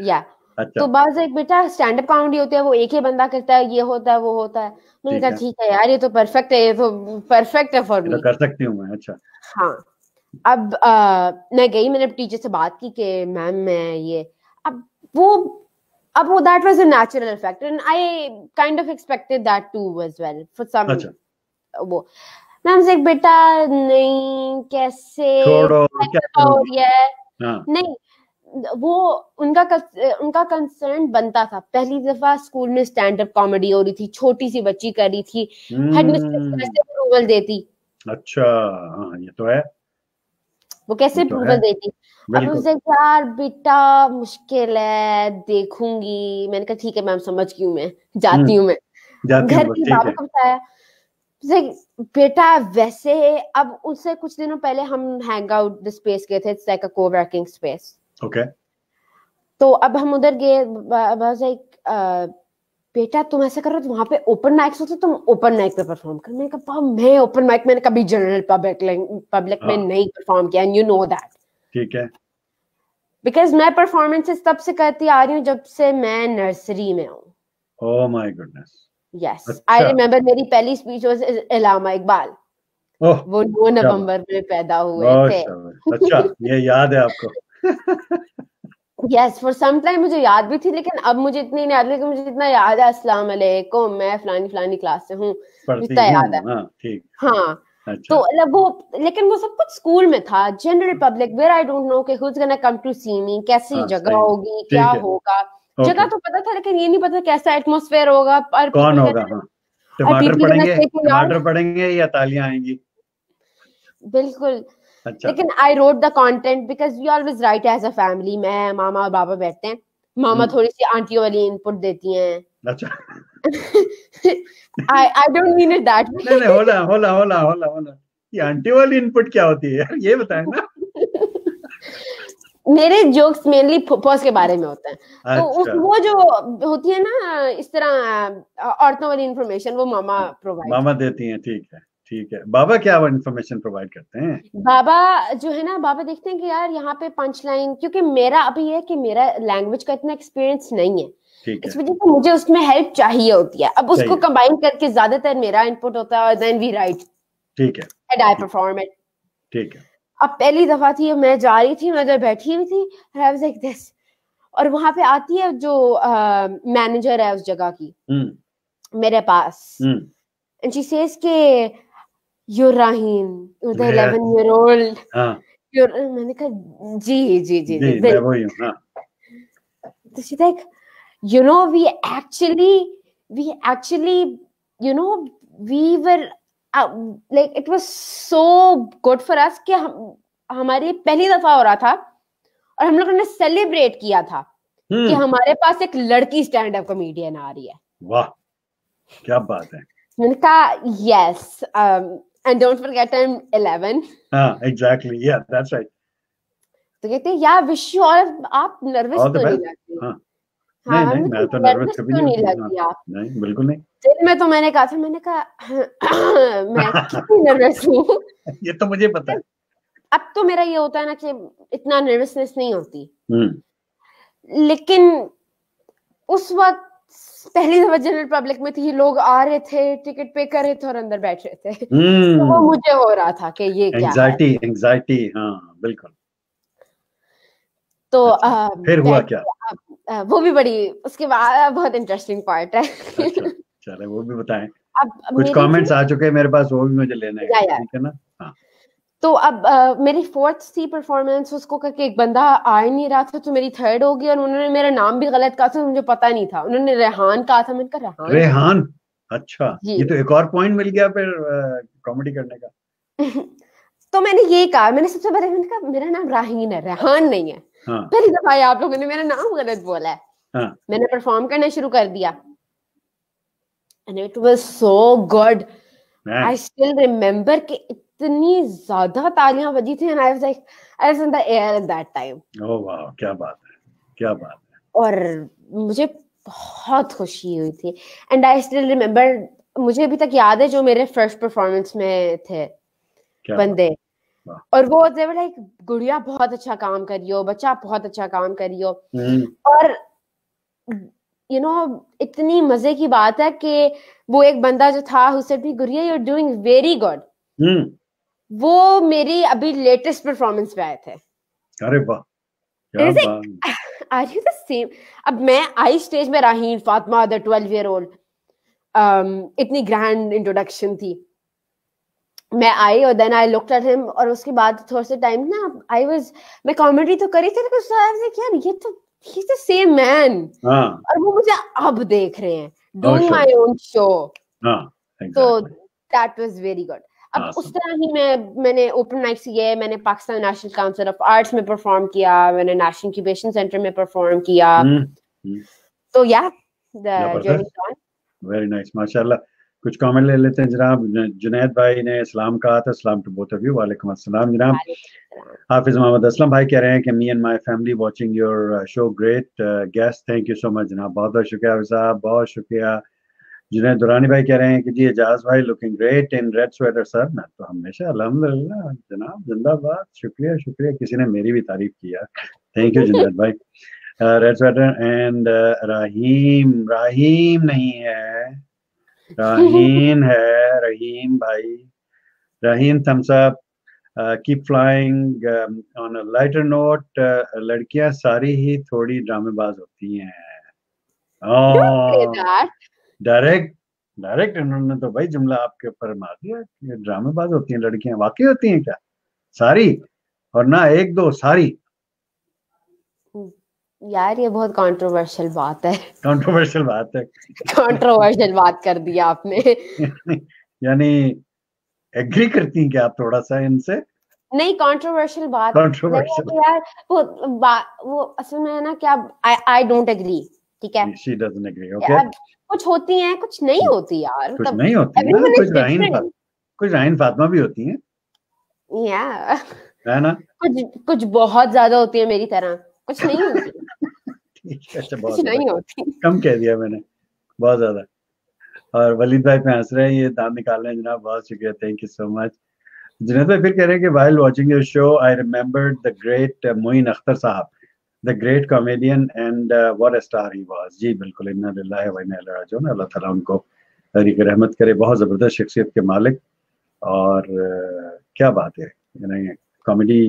[SPEAKER 2] या
[SPEAKER 1] अच्छा।
[SPEAKER 2] तो बाज एक बेटा स्टैंड अप कॉमेडी होती है वो एक ही बंदा करता है ये होता है वो होता है। मैंने कहा ठीक है यार ये तो परफेक्ट है ये तो परफेक्ट है फॉर
[SPEAKER 1] तो
[SPEAKER 2] मी
[SPEAKER 1] कर सकती हूँ मैं अच्छा।
[SPEAKER 2] हाँ। अब आ, मैं गई मैंने टीचर से बात की कि मैम मैं ये अब वो अब वो that was a natural effect and I kind of expected that to as well for
[SPEAKER 1] some
[SPEAKER 2] वो। मैम से बेटा नहीं कैसे?
[SPEAKER 1] छोड़ो क्या
[SPEAKER 2] हो रही हाँ। नहीं वो उनका उनका कंसर्न बनता था। पहली दफ़ा स्कूल में स्टैंड अप कॉमेडी हो रही थी छोटी सी बच्ची कर रही थी। हेडमिस्ट्रेस
[SPEAKER 1] हम्म,
[SPEAKER 2] कैसे अप्रूवल देती।
[SPEAKER 1] अच्छा हाँ ये तो है।
[SPEAKER 2] वो कैसे
[SPEAKER 1] ये तो
[SPEAKER 2] देती? अब यार बेटा मुश्किल है देखूँगी। मैंने कहा ठीक है मैम समझ गई मैं। जाती हूँ मैं। घर के बाबा
[SPEAKER 1] है।
[SPEAKER 2] को बताया। बेटा वैसे अब उससे कुछ दिनों पहले हम हैंग आउट स्पेस गए थे it's like a coworking space
[SPEAKER 1] okay
[SPEAKER 2] तो अब हम उधर गए बस एक बेटा तुम ऐसा करो तो वहाँ पे ओपन माइक्स होते तुम ओपन माइक पे परफॉर्म कर। मैंने कहा मैं ओपन माइक मैंने कभी जनरल पब्लिक पब्लिक में
[SPEAKER 1] हाँ।
[SPEAKER 2] नहीं परफॉर्म किया एंड यू नो दैट
[SPEAKER 1] ठीक है।
[SPEAKER 2] बिकॉज़ मैं परफॉर्मेंसेस तब से करती आ रही हूँ जब से मैं नर्सरी में हूँ।
[SPEAKER 1] ओ my
[SPEAKER 2] goodness yes
[SPEAKER 1] I.
[SPEAKER 2] Remember मेरी पहली speech was Allama Iqbal.
[SPEAKER 1] Oh
[SPEAKER 2] वो नौ नवंबर में पैदा हुए थे।
[SPEAKER 1] अच्छा ये याद है आपको।
[SPEAKER 2] यस फॉर सम टाइम मुझे याद भी थी लेकिन अब मुझे इतनी नहीं याद लेकिन मुझे इतना याद है अस्सलाम वालेकुम मैं फलानी फलानी क्लास से हूँ। इतना याद है
[SPEAKER 1] हाँ। हाँ अच्छा।
[SPEAKER 2] तो मतलब वो लेकिन वो सब कुछ स्कूल में था general public where I don't know कि who's gonna come to see me कैसी
[SPEAKER 1] हाँ,
[SPEAKER 2] जगह होगी क्या होगा। जगह तो पता था लेकिन ये नहीं पता कैसा एटमॉस्फेयर होगा और
[SPEAKER 1] कौन होगा हाँ। टमाटर पड़ेंगे टमाटर पड़ेंगे या तालियाँ आएँगी?
[SPEAKER 2] बिल्कुल।
[SPEAKER 1] अच्छा।
[SPEAKER 2] लेकिन I wrote the content because we always write as a family मैं मामा और बाबा बैठते हैं। मामा
[SPEAKER 1] हम्म।
[SPEAKER 2] थोड़ी सी आंटियों वाली इनपुट देती हैं।
[SPEAKER 1] अच्छा।
[SPEAKER 2] I I don't mean it that
[SPEAKER 1] नहीं नहीं होला होला होला होला होला ये आंटी वाली इनपुट क्या होती है? यार ये बताएँ ना।
[SPEAKER 2] मेरे जोक्स मेनली फुप्पॉस के बारे में होते हैं। अच्छा। तो उस
[SPEAKER 1] अच्छा।
[SPEAKER 2] वो जो होती है ना इस तरह औरतों वाली इंफॉर्मेशन वो मामा प्रोवाइड
[SPEAKER 1] मामा देती हैं ठीक है। ठीक है। बाबा क्या इन्फॉर्मेशन प्रोवाइड करते हैं?
[SPEAKER 2] बाबा जो है ना बाबा देखते हैं कि यार यहाँ पे पंच लाइन क्योंकि मेरा अभी है कि मेरा लैंग्वेज का इतना एक्सपीरियंस नहीं है। इस वजह से मुझे उसमें हेल्प चाहिए होती है। अब उसको कंबाइन करके ज़्यादातर मेरा इनपुट होता है और देन वी राइट
[SPEAKER 1] ठीक है।
[SPEAKER 2] एंड आई परफॉर्म इट
[SPEAKER 1] ठीक है।
[SPEAKER 2] अब पहली दफ़ा थी मैं जा रही थी मैं उधर बैठी हुई थी आई वाज लाइक दिस और वहाँ पे आती है जो मैनेजर है उस जगह की।
[SPEAKER 1] हम्म।
[SPEAKER 2] मेरे पास। एंड शी सेज के your Raheen eleven year old मैंने कहा जी जी जी
[SPEAKER 1] जी, मैं वो हाँ.
[SPEAKER 2] तो she like you know we actually we actually you know we were like it was so good for us कि हम हमारे पहली दफ़ा हो रहा था और हम लोगों ने सेलिब्रेट किया था कि
[SPEAKER 1] हम्म।
[SPEAKER 2] हमारे पास एक लड़की स्टैंड अप कॉमेडियन आ रही है।
[SPEAKER 1] वाह क्या बात है।
[SPEAKER 2] मैंने कहा yes um, don't forget I am 11
[SPEAKER 1] हाँ एग्जैक्टली या दैट्स राइट
[SPEAKER 2] तो कहते हैं यार विश यू ऑल आप नर्वस
[SPEAKER 1] All
[SPEAKER 2] तो नहीं. लगती
[SPEAKER 1] हाँ।
[SPEAKER 2] हाँ
[SPEAKER 1] नहीं, नहीं, मैं तो nervous
[SPEAKER 2] nervous
[SPEAKER 1] कभी
[SPEAKER 2] क्यों
[SPEAKER 1] नहीं
[SPEAKER 2] नहीं
[SPEAKER 1] होती,
[SPEAKER 2] लगती आप।
[SPEAKER 1] नहीं बिल्कुल नहीं।
[SPEAKER 2] में तो मैंने कहा था मैंने कहा मैं कितनी नर्वस हूँ?
[SPEAKER 1] ये तो मुझे पता है।
[SPEAKER 2] अब तो मेरा ये होता है ना कि इतना नर्वसनेस नहीं होती।
[SPEAKER 1] हम्म।
[SPEAKER 2] लेकिन उस वक्त पहली दफ़ा जनरल पब्लिक में थी लोग आ रहे थे टिकट पे कर रहे थे और अंदर बैठ रहे थे। तो वो मुझे हो रहा था कि ये anxiety, क्या है।
[SPEAKER 1] एंजाइटी एंजाइटी हाँ बिल्कुल।
[SPEAKER 2] तो
[SPEAKER 1] अच्छा,
[SPEAKER 2] अ,
[SPEAKER 1] फिर हुआ क्या?
[SPEAKER 2] अब, वो भी बड़ी उसके बाद बहुत इंटरेस्टिंग पार्ट है।
[SPEAKER 1] अच्छा चले वो भी बताएँ।
[SPEAKER 2] अब
[SPEAKER 1] कुछ कमेंट्स आ चुके हैं मेरे पास वो भी मुझे लेना हैं। ठीक है ना? हाँ
[SPEAKER 2] तो अब अ, मेरी फोर्थ थी परफॉर्मेंस उसको करके एक बंदा आ ही नहीं रहा था तो मेरी थर्ड होगी और उन्होंने मेरा नाम भी गलत कहा था मुझे पता नहीं था। उन्होंने रेहान कहा था मैंने कहा रेहान?
[SPEAKER 1] रेहान? अच्छा ये तो एक और पॉइंट मिल गया फिर कॉमेडी करने का।
[SPEAKER 2] तो मैंने ये कहा मैंने सबसे पहले मैंने कहा मेरा नाम राहीन है रेहान नहीं है। हाँ. पहली दफ़ा आप लोगों ने मेरा नाम गलत बोला है हाँ. मैंने परफॉर्म करना शुरू कर दिया। And it was so good I still remember कि इतनी ज़्यादा तालियाँ बजी थी and I was like I was in the air at that time
[SPEAKER 1] oh wow क्या बात है क्या बात
[SPEAKER 2] है। और मुझे बहुत खुशी हुई थी। एंड आई स्टिल रिमेंबर मुझे अभी तक याद है जो मेरे फ़र्स्ट परफॉर्मेंस में थे बंदे। और वो दे वर लाइक गुड़िया बहुत अच्छा काम कर रही हो बच्चा बहुत अच्छा काम करियो हो। और यू you नो know, इतनी मज़े की बात है कि वो एक बंदा जो था उसे भी गुड़िया you are doing very good वो मेरी अभी लेटेस्ट परफॉर्मेंस पे आए थे।
[SPEAKER 1] अरे वाह
[SPEAKER 2] आर यू द सेम अब मैं आई स्टेज में Raheen Fatima the 12 year old इतनी ग्रैंड इंट्रोडक्शन थी। मैं आई और then I looked at him और उसके बाद थोड़े से टाइम ना आई वाज मैं कॉमेडी तो करी थी लेकिन लाइक यार ये तो he is the same man और वो मुझे अब देख रहे हैं। डूइंग माय ओन शो तो दैट वाज वेरी गुड अब awesome. उस तरह ही मैं मैंने ओपन माइक्स किए मैंने Pakistan national council of arts में परफॉर्म किया मैंने नेशनल इंक्यूबेशन सेंटर में परफॉर्म किया. तो या
[SPEAKER 1] वेरी नाइस माशाल्लाह। कुछ कमेंट ले लेते हैं जनाब। जुनैद भाई ने सलाम कहा था सलाम टू बोथ ऑफ़ यू वालेकुम अस्सलाम जनाब। हाफिज मोहम्मद असलम भाई कह रहे हैं कि me and my family watching your show great guest thank you so much जनाब। बहुत बहुत शुक्रिया साहब। बहुत शुक्रिया। जुनैद दुरानी भाई कह रहे हैं कि जी एजाज भाई looking great in red sweater sir मैं तो हमेशा अलहमदिल्ला जनाब जिंदाबाद शुक्रिया शुक्रिया। किसी ने मेरी भी तारीफ़ किया थैंक यू जुनैद भाई। Red sweater and Rahim Rahim नहीं है। रहीम है रहीम भाई। Rahim thumbs up. Keep flying on a lighter note लड़कियाँ सारी ही थोड़ी ड्रामेबाज होती हैं। डायरेक्ट डायरेक्ट इन्होंने तो भाई जुमला आपके ऊपर मार दिया ये ड्रामेबाज होती हैं लड़कियाँ वाकई होती हैं क्या? सारी और ना एक दो सारी।
[SPEAKER 2] यार ये बहुत कंट्रोवर्शियल बात है।
[SPEAKER 1] कंट्रोवर्शियल बात है।
[SPEAKER 2] कंट्रोवर्शियल बात कर दिया आपने।
[SPEAKER 1] यानी एग्री करती हैं क्या आप थोड़ा सा इनसे?
[SPEAKER 2] नहीं कंट्रोवर्शियल बात
[SPEAKER 1] कंट्रोवर्शियल
[SPEAKER 2] यार वो वो असल में है ना क्या आई आई डोंट एग्री ठीक है?
[SPEAKER 1] शी डजंट एग्री ओके
[SPEAKER 2] कुछ होती हैं कुछ नहीं होती यार
[SPEAKER 1] कुछ नहीं होती है कुछ राइन कुछ राइन फातिमा भी होती हैं।
[SPEAKER 2] या
[SPEAKER 1] है ना?
[SPEAKER 2] कुछ कुछ बहुत ज़्यादा होती है मेरी तरह कुछ नहीं होती।
[SPEAKER 1] अच्छा बहुत नहीं होती। कम कह दिया मैंने बहुत ज़्यादा। और वलीद भाई पे हंस रहे हैं ये दाम निकाल रहे हैं जनाब बहुत शुक्रिया thank you so much Junaid भाई फिर कह रहे हैं कि while watching your show I remember the great Moin Akhtar sahab. The great comedian and what a star he was जी बिल्कुल इन्ना लिल्लाहि व इन्ना इलैहि राजिऊन अल्लाह ताला उनको तरीक रहमत करे बहुत ज़बरदस्त शख्सियत के मालिक और uh, क्या बात है यानी कॉमेडी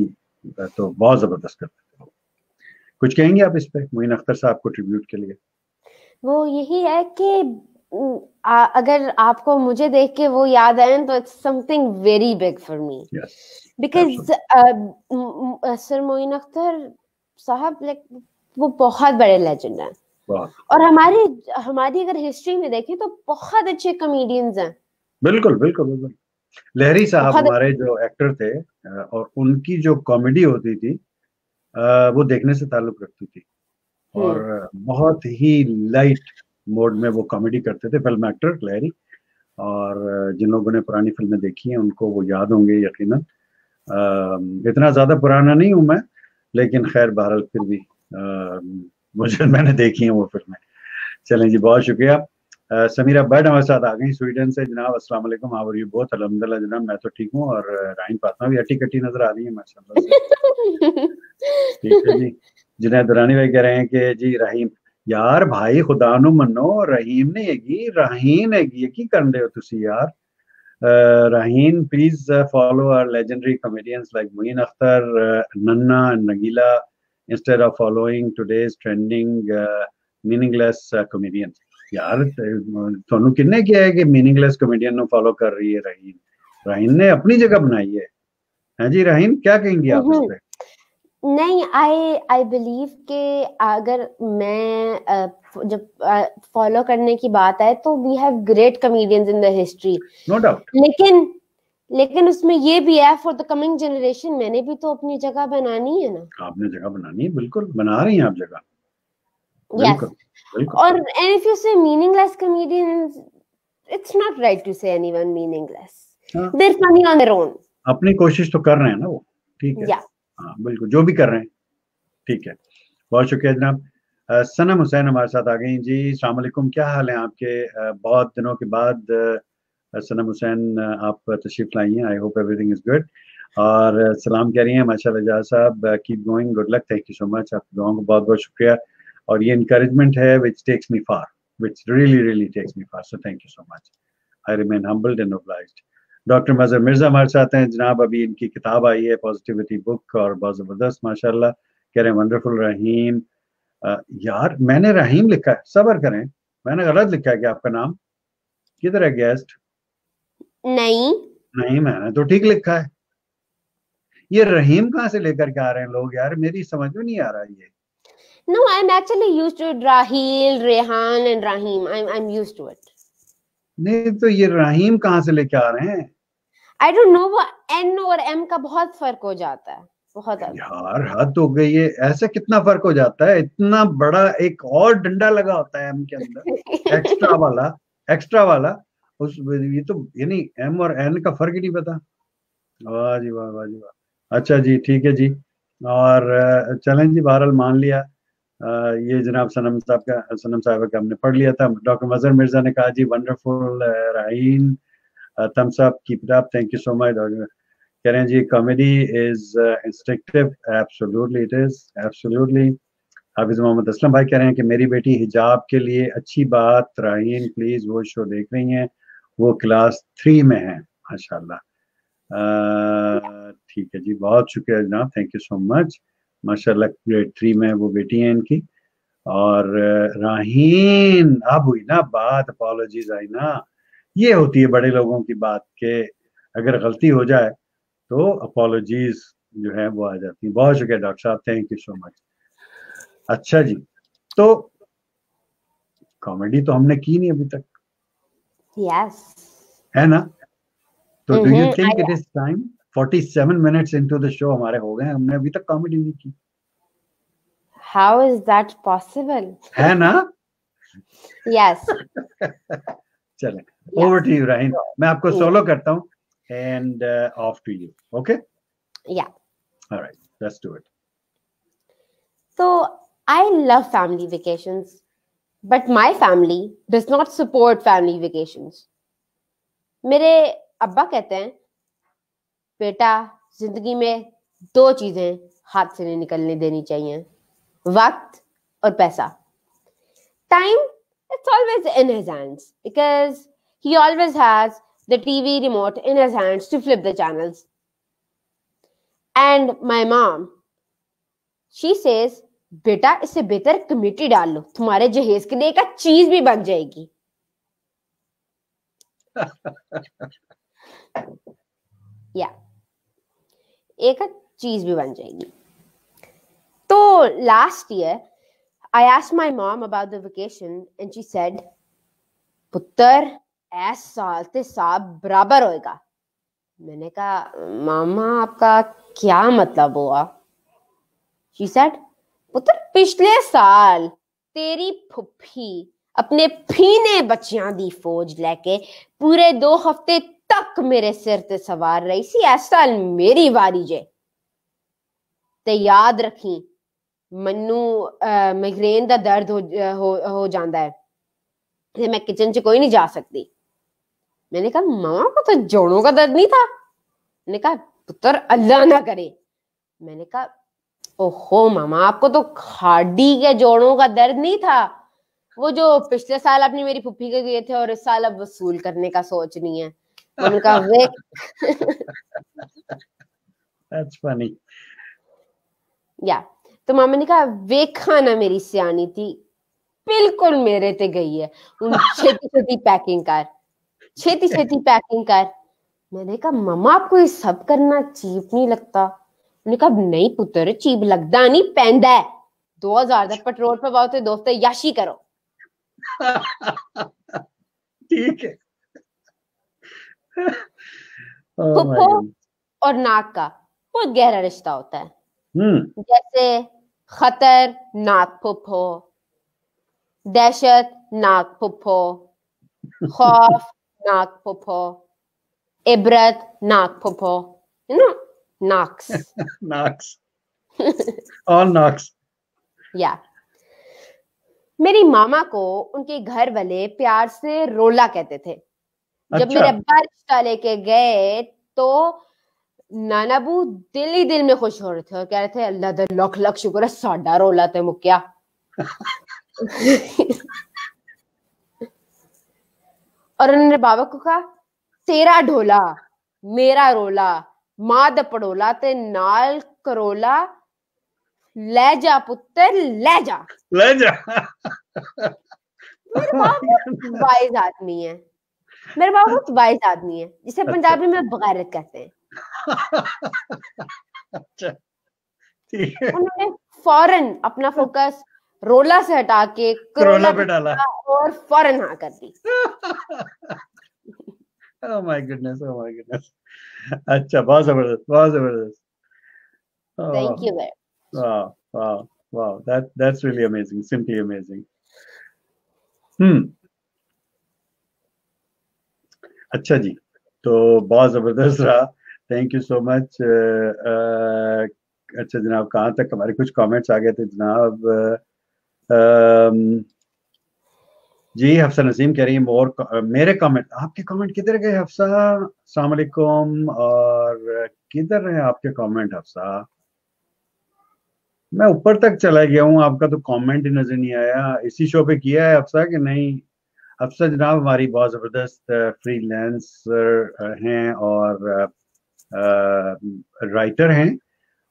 [SPEAKER 1] तो बहुत ज़बरदस्त करते कुछ कहेंगे आप इस पे मोइन अख्तर साहब को ट्रिब्यूट के लिए?
[SPEAKER 2] वो यही है कि आ, अगर आपको मुझे देख के वो याद आए तो it's something very big for me because sir Moin Akhtar sahab like वो बहुत बड़े लेजेंड हैं। और हमारी हमारी अगर हिस्ट्री में देखें तो बहुत अच्छे कॉमेडियंस हैं।
[SPEAKER 1] बिल्कुल बिल्कुल बिल्कुल। लहरी साहब हमारे जो एक्टर थे और उनकी जो कॉमेडी होती थी वो देखने से ताल्लुक रखती थी। और हम्म। बहुत ही लाइट मोड में वो कॉमेडी करते थे फ़िल्म एक्टर लहरी। और जिन लोगों ने पुरानी फ़िल्में देखी हैं उनको वो याद होंगे यकीनन। इतना ज़्यादा पुराना नहीं हूँ मैं लेकिन खैर बहरहाल फिर भी आ, मुझे मैंने देखी हैं वो फ़िल्में। चलें जी बहुत शुक्रिया। समीरा बर्ड हमारे साथ आ गई स्वीडन से। जनाब अस्सलाम वालेकुम। How are you? बोथ जनाब मैं तो ठीक हूँ और राइन फातिमा भी अटी कटी नज़र आ रही है माशाल्लाह ठीक है जी। जुनैद दुरानी भाई कह रहे हैं कि जी रहीम। यार भाई खुदा नु मनो रहीम ने हैगी राहीन हैगी। की कर रहे हो तुसी यार रहीन please follow our legendary comedians like Moin Akhtar नन्ना नगीला instead of following today's trending uh, meaningless uh, comedians यार ਤੁਹਾਨੂੰ ਕਿੰਨੇ ਕਿਹਾ ਹੈ ਕਿ मीनिंगलेस कॉमेडियन ਨੂੰ फॉलो कर रही है रहीन रहीन ने अपनी जगह बनाई है हैं जी रहीन क्या कहेंगी आप इस पे
[SPEAKER 2] नहीं आई आई बिलीव कि अगर मैं जब फॉलो करने की बात आए तो we have great comedians in the history
[SPEAKER 1] no doubt
[SPEAKER 2] लेकिन लेकिन उसमें ये भी है फॉर द कमिंग जनरेशन मैंने भी तो अपनी जगह बनानी है ना।
[SPEAKER 1] आपने जगह बनानी है बिल्कुल बना रही हैं आप जगह।
[SPEAKER 2] Yes. और and if you say meaningless comedians it's not right to say anyone meaningless. हाँ. they're funny on their own.
[SPEAKER 1] अपनी कोशिश तो कर रहे हैं ना वो ठीक है। Yeah. हाँ बिल्कुल, जो भी कर रहे हैं। ठीक है। बहुत शुक्रिया जनाब। सनम हुसैन हमारे साथ आ गई जी सलामकुम क्या हाल है आपके? बहुत दिनों के बाद सनम हुसैन आप तशरीफ़ लाई हैं। I hope everything is good और सलाम कह रही हैं, माशाल्लाह Jaha sahab. Keep going good luck thank you so much आप दुआओं को बहुत बहुत शुक्रिया। और ये इनकरेजमेंट है which takes me far which really really takes me far so thank you so much I remain humbled and obliged doctor Mazhar Mirza हमारे साथ हैं। जनाब अभी इनकी किताब आई है पॉजिटिविटी बुक और बहुत ज़बरदस्त माशाल्लाह। कह रहे हैं वंडरफुल रहीम आ, यार मैंने रहीम लिखा है सबर करें। मैंने गलत लिखा है कि आपका नाम? किधर है गेस्ट
[SPEAKER 2] नहीं।
[SPEAKER 1] नहीं मैंने तो ठीक लिखा है। ये रहीम कहाँ से लेकर के आ रहे हैं लोग यार? मेरी समझ में नहीं आ रहा ये।
[SPEAKER 2] No, I'm actually used to. Rahil, Rehan, and Rahim. I'm I'm used to it.
[SPEAKER 1] नहीं तो ये रहीम कहाँ से लेके आ रहे हैं?
[SPEAKER 2] I don't know वो N और M का बहुत फ़र्क हो जाता है बहुत
[SPEAKER 1] यार हद हो गई है। ऐसे कितना फ़र्क हो जाता है? इतना बड़ा एक और डंडा लगा होता है एम के अंदर। एक्स्ट्रा वाला एक्स्ट्रा वाला उस ये तो यानी एम और एन का फ़र्क ही नहीं पता। वाह जी वाह वाह जी वाह। अच्छा जी ठीक है जी। और चलें जी बहरहाल मान लिया। ये जनाब सनम साहब का सनम साहब का हमने पढ़ लिया था। डॉक्टर मजहर मिर्ज़ा ने कहा जी wonderful Raheen thumbs up keep it up thank you so much कह रहे हैं जी comedy is instructive absolutely it is absolutely Hafiz Mohammad Aslam भाई कह रहे हैं कि मेरी बेटी हिजाब के लिए अच्छी बात राहीन प्लीज़ वो शो देख रही हैं वो क्लास थ्री में है माशाल्लाह ठीक है जी बहुत शुक्रिया जनाब थैंक यू सो मच माशाल्लाह ग्रेड थ्री में वो बेटी हैं इनकी और राहीन अब हुई ना बात अपोलॉजीज आई ना ये होती है बड़े लोगों की बात के अगर गलती हो जाए तो अपोलोजीज जो है वो आ जाती है। बहुत शुक्रिया डॉक्टर साहब। थैंक यू सो मच अच्छा जी तो कॉमेडी तो हमने की नहीं अभी तक।
[SPEAKER 2] यस
[SPEAKER 1] है ना? तो do you think it is time 47 minutes into the show हमारे हो गए हमने अभी तक कॉमेडी नहीं की।
[SPEAKER 2] हाउ इज़ दैट पॉसिबल
[SPEAKER 1] है ना?
[SPEAKER 2] Yes yes.
[SPEAKER 1] चले। ओवर टू यू राहिन मैं आपको सोलो करता हूँ and uh, off to you. Okay?
[SPEAKER 2] Yeah.
[SPEAKER 1] All right. Let's do it.
[SPEAKER 2] So I love family vacations, but my family does not support family vacations. मेरे अब्बा कहते हैं बेटा ज़िंदगी में दो चीज़ें हाथ से नहीं निकलने देनी चाहिए वक्त और पैसा time it's always in his hands because he always has the TV remote in his hands to flip the channels. And my mom, she says, बेटा इससे बेहतर कमेटी डाल लो। तुम्हारे जहेज के लिए एक चीज़ भी बन जाएगी. या एक चीज़ भी बन जाएगी। तो last year I asked my mom about the vacation and she said पुत्र एस साल ते साल बराबर होएगा। मैंने कहा मामा आपका क्या मतलब हुआ? शी सेड पुत्र पिछले साल तेरी फुफी अपने फीने बच्चियाँ दी फौज लेके पूरे दो हफ़्ते तक मेरे सिर ते सवार रही सी इस साल मेरी वारी जे। ते याद रखी मनु माइग्रेन दा दर्द हो हो, हो जांदा है। ते मैं किचन च कोई नहीं जा सकती। मैंने कहा मामा को तो जोड़ों का दर्द नहीं था? मैंने कहा पुत्र अल्लाह ना करे। मैंने कहा ओहो मामा आपको तो खाडी के जोड़ों का दर्द नहीं था? वो जो पिछले साल अपनी मेरी पुप्पी के गए थे और इस साल अब वसूल करने का सोच नहीं है। मैंने कहा वे
[SPEAKER 1] That's funny.
[SPEAKER 2] या तो मामा ने कहा वेखा ना मेरी सियानी थी बिल्कुल मेरे ते गई है। उन छोटी छोटी पैकिंग कर। छेती छेती पैकिंग कर। मैंने कहा मम्मा आपको ये सब करना चीप नहीं लगता? मैंने कहा नहीं पुत्र चीप लगता नहीं पैंदा है। दो हज़ार का पेट्रोल पवाओ तो दोस्त याशी करो।
[SPEAKER 1] ठीक है।
[SPEAKER 2] फुफ्फो और नाक का बहुत गहरा रिश्ता होता है।
[SPEAKER 1] हम्म।
[SPEAKER 2] जैसे खतर नाक फुफ्फो दहशत नाक फुफ्फो खौफ नाक फुफ्फो इबरत नाक फुफ्फो यू नो नाक्स
[SPEAKER 1] नाक्स ऑल नाक्स
[SPEAKER 2] या मेरी मामा को उनके घर वाले प्यार से रोला कहते थे। जब
[SPEAKER 1] अच्छा।
[SPEAKER 2] मेरे अब्बा रिश्ता लेके गए तो नानाबू दिल ही दिल में खुश हो रहे थे और कह रहे थे अल्लाह लख लख शुक्र है साडा रोला ते मुक्या और उन्होंने बाबा को कहा तेरा ढोला मेरा रोला माँ द पड़ोला ते नाल करोला ले जा पुत्र ले जा।
[SPEAKER 1] ले जा।
[SPEAKER 2] मेरे बाप बहुत वाइज आदमी है। मेरे बाप बहुत वाइज आदमी है जिसे पंजाबी में बगैरत कहते हैं।
[SPEAKER 1] अच्छा
[SPEAKER 2] उन्होंने फ़ौरन अपना फोकस रोला से हटा के
[SPEAKER 1] करोला पे डाला।
[SPEAKER 2] और फ़ौरन हाँ कर दी।
[SPEAKER 1] Oh my goodness oh my goodness. अच्छा बहुत ज़बरदस्त बहुत ज़बरदस्त।
[SPEAKER 2] Thank you very
[SPEAKER 1] wow wow wow. That that's really amazing simply amazing. Hmm. अच्छा जी तो बहुत ज़बरदस्त रहा। थैंक यू सो मच अच्छा जनाब कहाँ तक हमारे कुछ कमेंट्स आ गए थे जनाब? अम, जी, हफ्सा नसीम कह रही है मोर मेरे कमेंट आपके कमेंट किधर गए हफ्सा? अस्सलाम और किधर है आपके कमेंट हफ्सा? मैं ऊपर तक चला गया हूँ, आपका तो कमेंट ही नज़र नहीं आया। इसी शो पे किया है अफसा कि नहीं? अफसा जनाब, हमारी बहुत ज़बरदस्त फ्रीलांसर हैं और राइटर हैं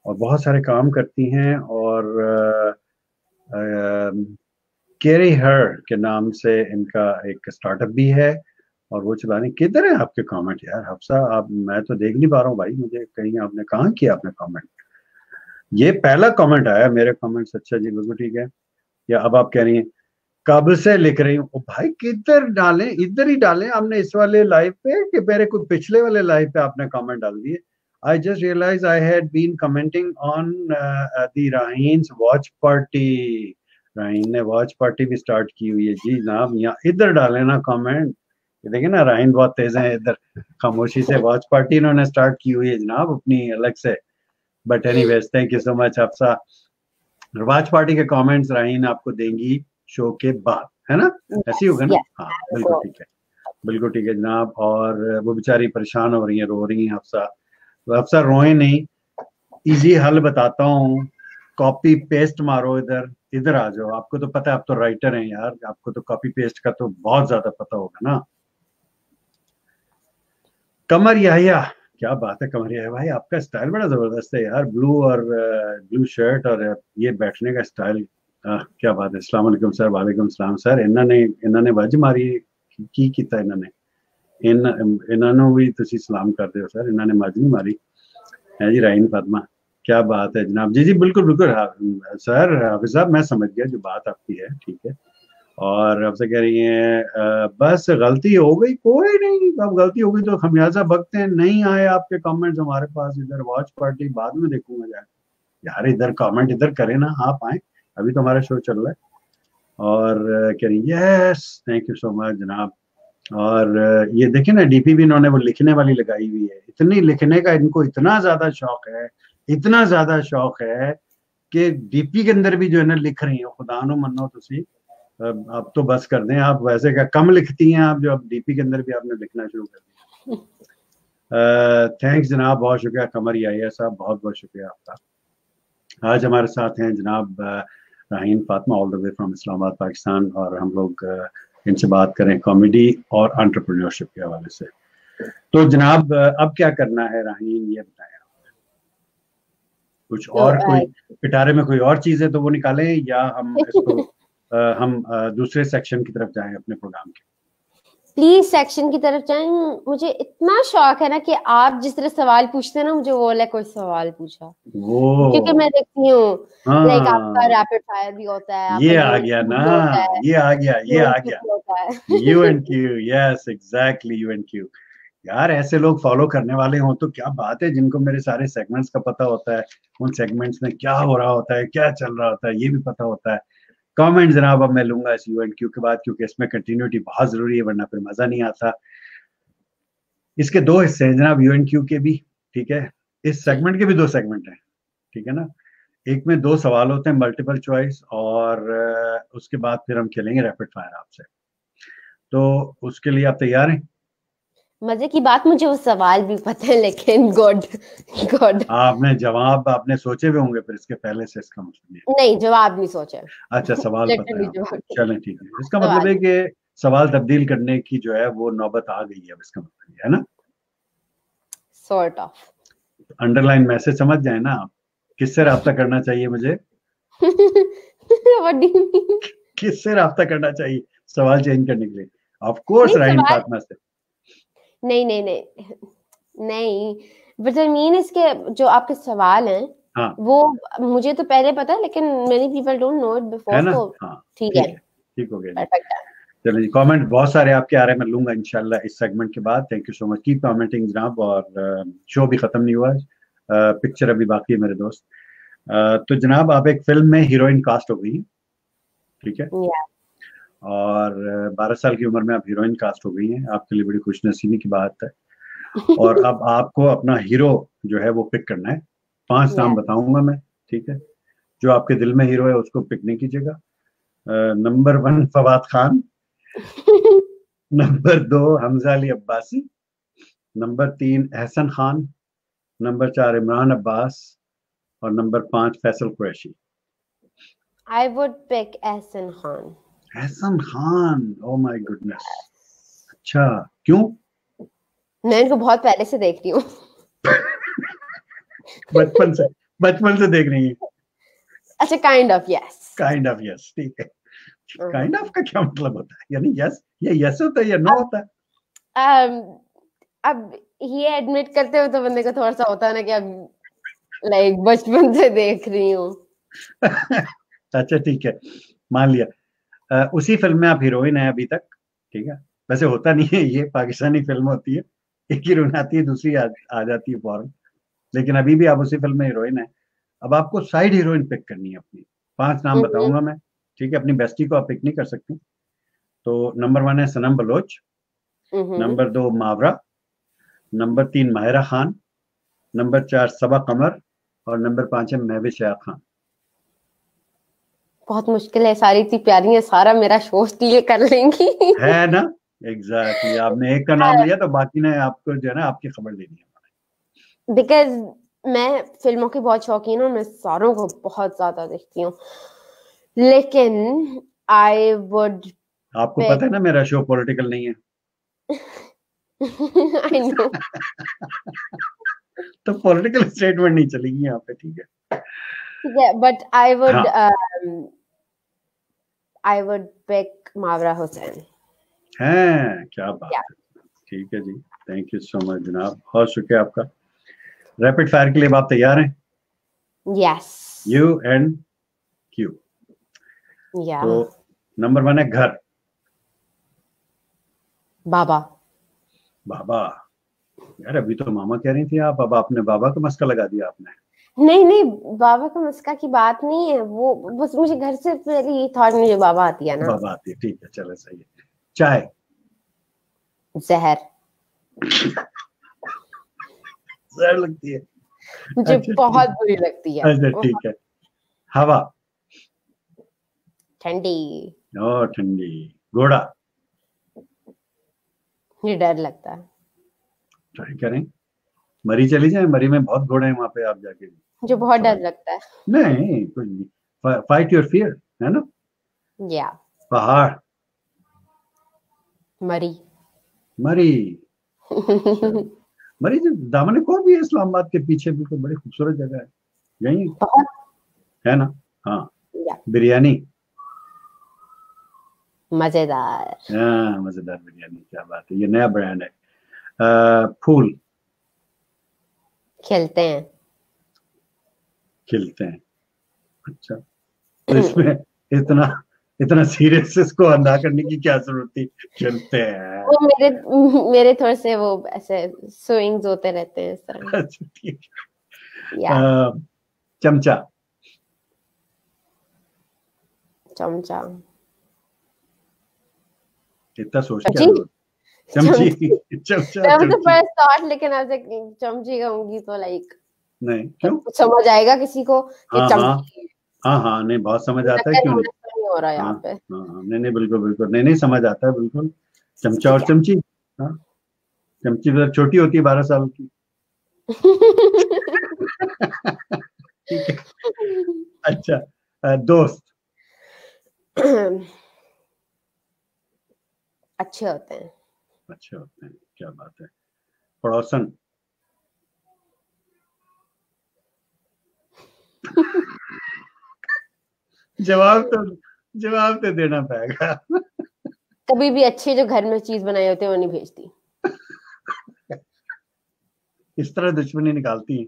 [SPEAKER 1] और बहुत सारे काम करती हैं और केरी हर के नाम से इनका एक स्टार्टअप भी है और वो चलाने किधर है आपके कमेंट यार? हफ्सा, आप, मैं तो देख नहीं पा रहा हूँ भाई, मुझे कहीं आपने कहाँ किया आपने कमेंट ये पहला कमेंट आया मेरे कमेंट्स अच्छा जी, बिल्कुल ठीक है। या अब आप कह रही हैं, कब से लिख रही हूँ? भाई, किधर डालें, इधर ही डालें, आपने इस वाले लाइव पे कि मेरे को पिछले वाले लाइव पे आपने कमेंट डाल दिए? I just realise I had been commenting on the Raheen's watch party Raheen ने वॉच पार्टी भी स्टार्ट की हुई है। जी जनाब यहाँ इधर डालें ना कमेंट ये देखिए ना राहीन बहुत तेज है इधर। खामोशी से वॉच पार्टी इन्होंने स्टार्ट की हुई है। जनाब अपनी अलग से। But anyways thank you so. Much Afsha watch party के कमेंट्स राहीन आपको देंगी शो के बाद है ना? ऐसे होगा ना? हाँ बिल्कुल ठीक है। बिल्कुल ठीक है जनाब। और वो बेचारी परेशान हो रही है रो रही हैं अफसा तो अफसा रोए नहीं। इजी हल बताता हूँ। कॉपी पेस्ट मारो इधर इधर आ जाओ। आपको तो पता है, आप तो राइटर हैं यार। आपको तो कॉपी पेस्ट का तो बहुत ज़्यादा पता होगा ना। कमर याहिया, क्या बात है कमर याहिया भाई। आपका स्टाइल बड़ा ज़बरदस्त है यार। ब्लू और ब्लू शर्ट और ये बैठने का स्टाइल क्या बात है। अस्सलाम वालेकुम सर, वालेकुम सलाम सर। इन्होंने इन्होंने वज मारी। की ਕੀਤਾ ਇਹਨਾਂ ਨੇ ਇਨ ਇਹਨਾਂ ਨੂੰ ਵੀ ਤੁਸੀਂ ਸਲਾਮ ਕਰਦੇ ਹੋ ਸਰ ਇਹਨਾਂ ਨੇ ਮੱਝ ਨਹੀਂ ਮਾਰੀ है जी राइन फातिमा क्या बात है जनाब जी जी बिल्कुल बिल्कुल हाँ, सर हाफिज साहब मैं समझ गया जो बात आपकी है ठीक है और आपसे कह रही हैं बस गलती हो गई कोई नहीं अब गलती हो गई तो खमियाजा भगते हैं नहीं आए आपके कमेंट्स हमारे पास इधर वॉच पार्टी बाद में देखूंगा जाके यार इधर कमेंट इधर करें ना आप आए अभी तो हमारा शो चल रहा है और कह रही yes thank you so much जनाब और ये देखे ना डीपी भी इन्होंने वो लिखने वाली लगाई हुई है। इतनी लिखने का इनको इतना ज़्यादा शौक है, इतना ज़्यादा शौक है कि डीपी के अंदर भी जो है ना, लिख रही हो। खुदा नो मनो तुसी, अब तो बस कर दें, आप वैसे क्या कम लिखती हैं आप जो अब डीपी के अंदर भी आपने लिखना शुरू कर दिया। थैंक्स जनाब, बहुत शुक्रिया, कमर याहिया साहब, बहुत बहुत शुक्रिया आपका। आज हमारे साथ हैं जनाब Raheen Fatma all the way from Islamabad, Pakistan, और हम लोग इनसे बात करें कॉमेडी और एंटरप्रेन्योरशिप के हवाले से। तो जनाब अब क्या करना है राहीन ये बताया कुछ
[SPEAKER 2] तो,
[SPEAKER 1] और कोई पिटारे में कोई और चीज़ है तो वो निकालें या हम इसको हम दूसरे सेक्शन की तरफ़ जाएँ अपने प्रोग्राम के?
[SPEAKER 2] प्लीज़ सेक्शन की तरफ़ जाए। मुझे इतना शौक है ना कि आप जिस तरह सवाल पूछते हैं ना मुझे वो कोई सवाल पूछा। क्योंकि मैं देखती हूँ
[SPEAKER 1] हाँ,
[SPEAKER 2] लाइक आपका रैपिड फायर भी होता है
[SPEAKER 1] ये आ गया ना। ये आ गया ये आ गया। U and Q yes exactly U and Q यार ऐसे लोग फॉलो करने वाले हों तो क्या बात है जिनको मेरे सारे सेगमेंट्स का पता होता है उन सेगमेंट्स में क्या हो रहा होता है क्या चल रहा होता है ये भी पता होता है। कमेंट जनाब अब मैं लूँगा इस यू एंड क्यू के बाद, क्योंकि इसमें कंटिन्यूटी बहुत ज़रूरी है, वरना फिर मज़ा नहीं आता। इसके दो हिस्से हैं जनाब यू एंड क्यू के भी, ठीक है? इस सेगमेंट के भी दो सेगमेंट हैं, ठीक है ना? एक में दो सवाल होते हैं मल्टीपल चॉइस और, उसके बाद फिर हम खेलेंगे रैपिड फायर आपसे। तो उसके लिए आप तैयार हैं?
[SPEAKER 2] मज़े की बात मुझे वो सवाल भी पता है लेकिन गॉड गॉड
[SPEAKER 1] आपने जवाब आपने सोचे हुए होंगे फिर इसके पहले से इसका
[SPEAKER 2] मतलब नहीं जवाब नहीं सोचे।
[SPEAKER 1] अच्छा सवाल पता है चलें ठीक है। इसका मतलब है कि सवाल तब्दील करने की जो है वो नौबत आ गई है इसका मतलब है ना?
[SPEAKER 2] सॉर्ट ऑफ़
[SPEAKER 1] अंडरलाइन मैसेज समझ जाए ना आप। किससे रहा करना चाहिए मुझे? किससे रहा करना चाहिए? सवाल चेंज करने के लिए। ऑफ़ कोर्स राइन फातिमा से।
[SPEAKER 2] नहीं नहीं नहीं नहीं बट आई मीन इसके जो आपके सवाल हैं हाँ. वो मुझे तो पहले पता है लेकिन many people don't know it before तो हाँ, ठीक है।
[SPEAKER 1] ठीक हो गया चलिए जी कमेंट बहुत सारे आपके आ रहे हैं मैं लूँगा इंशाल्लाह इस सेगमेंट के बाद। Thank you so much keep commenting जनाब और शो भी खत्म नहीं हुआ पिक्चर अभी बाकी है मेरे दोस्त। तो जनाब आप एक फ़िल्म में हीरोइन कास्ट हो गई ठीक है? और बारह साल की उम्र में आप हीरोइन कास्ट हो गई हैं। आपके लिए बड़ी खुश नसीबी की बात है। और अब आपको अपना हीरो जो है वो पिक करना है। पाँच नाम बताऊँगा मैं ठीक है? जो आपके दिल में हीरो है उसको पिक नहीं कीजिएगा। Number one Fawad Khan number दो हमजा अली अब्बासी नंबर तीन एहसन खान नंबर चार इमरान अब्बास और नंबर पाँच Faisal Qureshi.
[SPEAKER 2] I would pick Ahsan Khan.
[SPEAKER 1] Ahsan Khan oh my goodness अच्छा क्यों?
[SPEAKER 2] मैं इनको बहुत पहले से देख रही हूँ।
[SPEAKER 1] बचपन से बचपन से देख रही है।
[SPEAKER 2] अच्छा kind of yes
[SPEAKER 1] kind of yes ठीक है। काइंड ऑफ़ का क्या मतलब होता है? यानी यस ये यस होता है या नो होता है? um,
[SPEAKER 2] अब ये एडमिट करते हुए तो बंदे को थोड़ा सा होता है ना कि अब लाइक बचपन से देख रही हूँ।
[SPEAKER 1] अच्छा ठीक है। मान लिया। उसी फ़िल्म में आप हीरोइन है अभी तक ठीक है? वैसे होता नहीं है ये पाकिस्तानी फ़िल्म होती है एक हीरोइन आती है दूसरी आ, आ जाती है फॉरन लेकिन अभी भी आप उसी फ़िल्म में हीरोइन है। अब आपको साइड हीरोइन पिक करनी है अपनी। पाँच नाम हम्म, बताऊँगा मैं ठीक है? अपनी बेस्टी को आप पिक नहीं कर सकती। तो नंबर वन है सनम बलोच हम्म, नंबर दो मावरा नंबर तीन माहिरा खान नंबर चार सबा कमर और नंबर पाँच है महविश खान।
[SPEAKER 2] बहुत मुश्किल है सारी इतनी प्यारी है सारा मेरा शो स्टील कर लेंगी।
[SPEAKER 1] है ना? Exactly exactly. आपने एक का नाम लिया तो बाकी ने आपको जो है ना आपकी खबर देनी है
[SPEAKER 2] बिकॉज़ मैं फ़िल्मों की बहुत शौकीन हूँ मैं सारों को बहुत ज़्यादा देखती हूँ। लेकिन आई वुड
[SPEAKER 1] आपको पता है ना मेरा शो पॉलिटिकल नहीं है। आई नो तो पॉलिटिकल स्टेटमेंट नहीं चलेगी यहाँ पे ठीक है?
[SPEAKER 2] ठीक है but I would I would pick Mawra Hussain
[SPEAKER 1] हैं क्या बात yeah. है ठीक है जी। थैंक यू सो मच जनाब। बहुत शुक्रिया आपका। रैपिड फायर के लिए आप तैयार हैं?
[SPEAKER 2] यस
[SPEAKER 1] यू एंड क्यू
[SPEAKER 2] या
[SPEAKER 1] तो नंबर वन है घर।
[SPEAKER 2] बाबा
[SPEAKER 1] बाबा। यार अभी तो मामा कह रही थी आप। अब आपने बाबा का मस्का लगा दिया आपने।
[SPEAKER 2] नहीं नहीं बाबा का मस्का की बात नहीं है वो बस मुझे घर से पहले ये थॉट मुझे बाबा आती है ना।
[SPEAKER 1] बाबा आती है ठीक है चलो सही है। चाय?
[SPEAKER 2] जहर।
[SPEAKER 1] जहर लगती है।
[SPEAKER 2] मुझे अच्छा, बहुत बुरी लगती है।
[SPEAKER 1] अच्छा ठीक है। हवा?
[SPEAKER 2] ठंडी।
[SPEAKER 1] ओ ठंडी। घोड़ा?
[SPEAKER 2] ये डर लगता है।
[SPEAKER 1] ट्राई करें। मरी चली जाए मरी में बहुत घोड़े हैं वहाँ पे आप जाके।
[SPEAKER 2] जो बहुत डर लगता है।
[SPEAKER 1] नहीं कुछ नहीं। फाइट योर फियर है ना?
[SPEAKER 2] या
[SPEAKER 1] पहाड़।
[SPEAKER 2] मरी।
[SPEAKER 1] मरी। मरी जो दामन को भी है इस्लामाबाद के पीछे बिल्कुल बड़ी खूबसूरत जगह है। यही। है ना? हाँ। बिरयानी।
[SPEAKER 2] मज़ेदार।
[SPEAKER 1] हाँ मज़ेदार बिरयानी क्या बात है। ये नया ब्रांड है। आ, फूल।
[SPEAKER 2] खेलते हैं।
[SPEAKER 1] खिलते हैं। अच्छा। तो इसमें इतना इतना सीरियस इसको अंधा करने की क्या ज़रूरत थी? चलते हैं।
[SPEAKER 2] वो मेरे मेरे थोड़े से वो ऐसे स्विंग्स होते रहते हैं इस तरह
[SPEAKER 1] अच्छा ठीक
[SPEAKER 2] या
[SPEAKER 1] चमचा।
[SPEAKER 2] चमचा।
[SPEAKER 1] इतना सोच के
[SPEAKER 2] चमची?
[SPEAKER 1] चमची
[SPEAKER 2] तो फ़र्स्ट थॉट लेकिन आज एक चमची कहूँगी तो लाइक
[SPEAKER 1] नहीं क्यों?
[SPEAKER 2] समझ आएगा किसी को कि
[SPEAKER 1] हाँ, हाँ, हाँ। हाँ नहीं बहुत समझ आता है क्यों नहीं?
[SPEAKER 2] हो रहा यहाँ पे।
[SPEAKER 1] हाँ हाँ नहीं नहीं बिल्कुल बिल्कुल नहीं नहीं समझ आता है बिल्कुल। चमचा और चमची हाँ। चमची तो छोटी होती है बारह साल की। अच्छा दोस्त।
[SPEAKER 2] अच्छे होते हैं।
[SPEAKER 1] अच्छे होते हैं क्या बात है। पड़ोसन। जवाब तो जवाब तो देना पड़ेगा।
[SPEAKER 2] कभी भी अच्छे जो घर में चीज़ बनाए होते हैं वो नहीं भेजती।
[SPEAKER 1] इस तरह दुश्मनी निकालती है।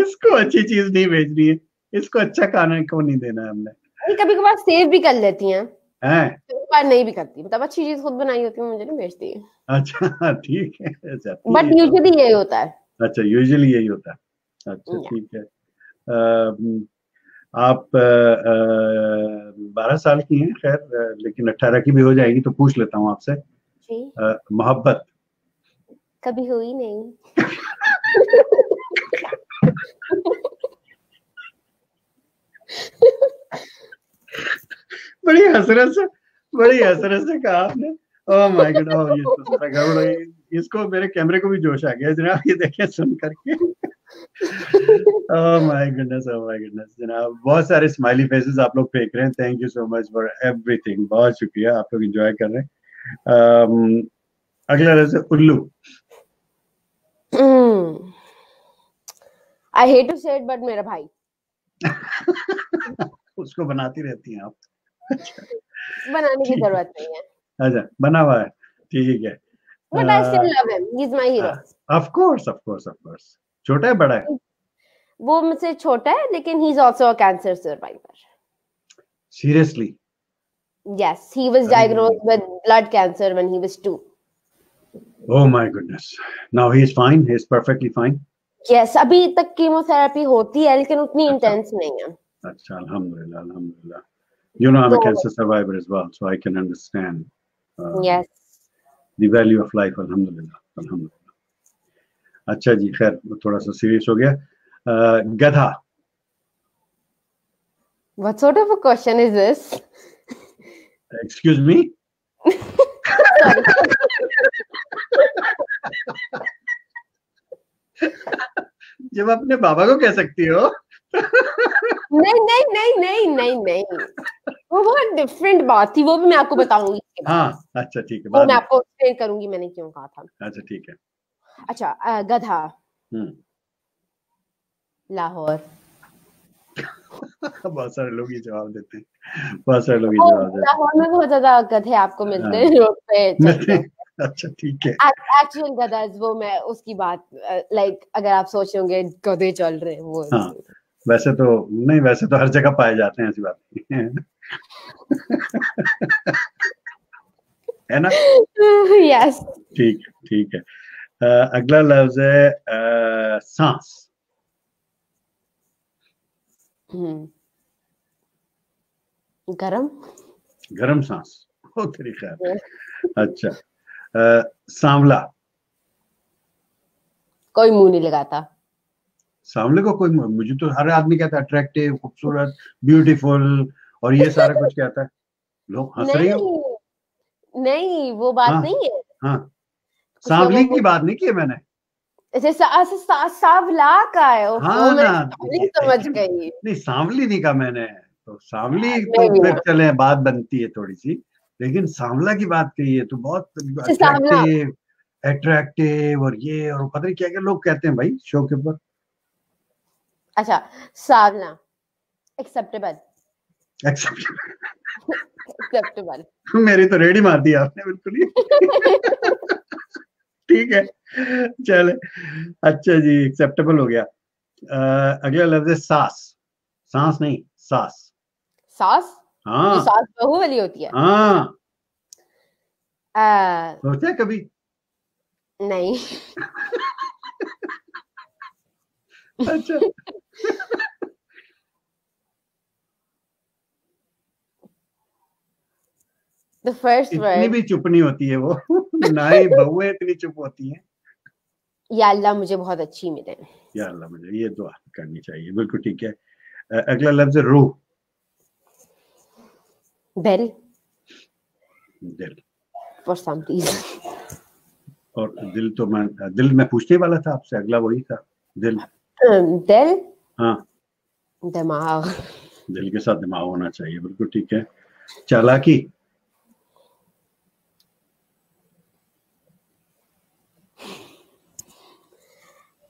[SPEAKER 1] इसको अच्छी चीज़ नहीं भेजनी है। इसको अच्छा खाना क्यों नहीं देना है हमने?
[SPEAKER 2] कभी कभार सेव भी कर लेती हैं।
[SPEAKER 1] हैं?
[SPEAKER 2] कभी कभार नहीं भी करती। मतलब अच्छी चीज़ खुद बनाई होती है मुझे नहीं भेजती।
[SPEAKER 1] अच्छा ठीक है अच्छा
[SPEAKER 2] बट। यूजुअली यही होता है।
[SPEAKER 1] अच्छा यूजुअली यही होता है। अच्छा
[SPEAKER 2] Yeah.
[SPEAKER 1] ठीक है। आप बारह साल की हैं खैर लेकिन अट्ठारह की भी हो जाएगी तो पूछ लेता हूँ आपसे। मोहब्बत।
[SPEAKER 2] कभी हुई नहीं।
[SPEAKER 1] बड़ी हसरत से बड़ी हसरत से कहा आपने। ओह माय गॉड ये तो गड़बड़ इसको मेरे कैमरे को भी जोश आ गया जनाब ये देखिए सुन करके। My goodness oh my goodness जनाब बहुत सारे स्माइली फेसेस आप लोग फेंक रहे हैं। Thank you so much for everything बहुत शुक्रिया आप लोग एंजॉय कर रहे हैं। अम, अगला रहे उल्लू।
[SPEAKER 2] I hate to say it but मेरा भाई।
[SPEAKER 1] उसको बनाती रहती हैं आप।
[SPEAKER 2] बनाने की ज़रूरत नहीं है।
[SPEAKER 1] अच्छा बना हुआ है। ठीक है।
[SPEAKER 2] But I still love him he is my hero
[SPEAKER 1] of course of course of course छोटा है बड़ा है?
[SPEAKER 2] वो मुझसे छोटा है लेकिन he is also a cancer survivor
[SPEAKER 1] seriously
[SPEAKER 2] yes he was diagnosed with blood cancer when he was 2
[SPEAKER 1] oh my goodness now he is fine he is perfectly fine
[SPEAKER 2] yes अभी तक कीमोथेरेपी होती है लेकिन उतनी इंटेंस नहीं है।
[SPEAKER 1] अच्छा अल्हम्दुलिल्लाह अल्हम्दुलिल्लाह। You know I am
[SPEAKER 2] a
[SPEAKER 1] cancer survivor as well so I can understand
[SPEAKER 2] yes
[SPEAKER 1] the value of life अल्हम्दुलिल्लाह अल्हम्दुलिल्लाह। अच्छा जी खैर थोड़ा सा सीरियस हो गया। गधा।
[SPEAKER 2] What sort of a question is this?
[SPEAKER 1] Excuse me जब अपने बाबा को कह सकती हो।
[SPEAKER 2] नहीं नहीं नहीं नहीं नहीं नहीं। वो बहुत डिफरेंट बात थी वो भी मैं आपको बताऊँगी।
[SPEAKER 1] हाँ अच्छा ठीक है
[SPEAKER 2] वो मैं आपको एक्सप्लेन करूँगी मैंने क्यों कहा था।
[SPEAKER 1] अच्छा ठीक है।
[SPEAKER 2] अच्छा गधा।
[SPEAKER 1] हम्म।
[SPEAKER 2] लाहौर।
[SPEAKER 1] बहुत सारे लोग ये जवाब देते हैं। बहुत सारे लोग ये जवाब देते
[SPEAKER 2] लाहौर में बहुत ज़्यादा गधे आपको मिलते हैं रोड पे
[SPEAKER 1] हैं
[SPEAKER 2] हैं।
[SPEAKER 1] अच्छा ठीक है।
[SPEAKER 2] एक्चुअल गधास वो मैं उसकी बात लाइक अगर आप सोच रहे होंगे गधे चल रहे हैं वो
[SPEAKER 1] हाँ। वैसे तो नहीं वैसे तो हर जगह पाए जाते हैं ऐसी बात है। है ना?
[SPEAKER 2] यस
[SPEAKER 1] ठीक है ठीक है। अगला लफ्ज है अ, सांस
[SPEAKER 2] हम्म। गरम
[SPEAKER 1] गरम सांस ओ तेरी खैर। अच्छा। अ, सांवला।
[SPEAKER 2] कोई मुँह नहीं लगाता।
[SPEAKER 1] सांवले को कोई मुझे तो हर आदमी कहता है अट्रैक्टिव खूबसूरत ब्यूटीफुल और ये सारा कुछ कहता है। लोग हंस रहे हो?
[SPEAKER 2] नहीं नहीं वो बात
[SPEAKER 1] हाँ।
[SPEAKER 2] नहीं है।
[SPEAKER 1] हाँ। सांवली की बात नहीं की है मैंने?
[SPEAKER 2] सा, सावला का है
[SPEAKER 1] हाँ ना,
[SPEAKER 2] सावली समझ गई।
[SPEAKER 1] नहीं सांवली नहीं कहा मैंने तो सांवली तो फिर चले बात बनती है थोड़ी सी लेकिन सांवला की बात कही है तो बहुत
[SPEAKER 2] अच्छा,
[SPEAKER 1] अट्रैक्टिव अट्रैक्टिव और ये और पता नहीं क्या क्या लोग कहते हैं भाई शो के ऊपर।
[SPEAKER 2] अच्छा सावला एक्सेप्टेबल एक्सेप्टेबल
[SPEAKER 1] मेरी तो रेडी मार दी आपने बिल्कुल ही। ठीक है। चले। अच्छा जी एक्सेप्टेबल हो गया। अ, अगला लफ्ज है सांस। सांस नहीं सांस।
[SPEAKER 2] सास?
[SPEAKER 1] हाँ।
[SPEAKER 2] सास बहू वाली होती है?
[SPEAKER 1] हाँ। सोचा है कभी?
[SPEAKER 2] नहीं।
[SPEAKER 1] अच्छा।
[SPEAKER 2] द फ़र्स्ट
[SPEAKER 1] इतनी
[SPEAKER 2] वर्ड
[SPEAKER 1] भी चुप नहीं होती है वो। ना ही बहुएँ इतनी चुप होती हैं।
[SPEAKER 2] या अल्लाह मुझे बहुत अच्छी मिले।
[SPEAKER 1] या अल्लाह मुझे ये दुआ करनी चाहिए। बिल्कुल ठीक है। अ, अगला लफ्ज है रूह
[SPEAKER 2] दिल।
[SPEAKER 1] दिल।
[SPEAKER 2] सम रीजन
[SPEAKER 1] और दिल तो मैं दिल में पूछने वाला था आपसे अगला वही था। दिल।
[SPEAKER 2] दिल।
[SPEAKER 1] हाँ।
[SPEAKER 2] दिमाग।
[SPEAKER 1] दिल के साथ दिमाग होना चाहिए बिल्कुल ठीक है। चालाकी।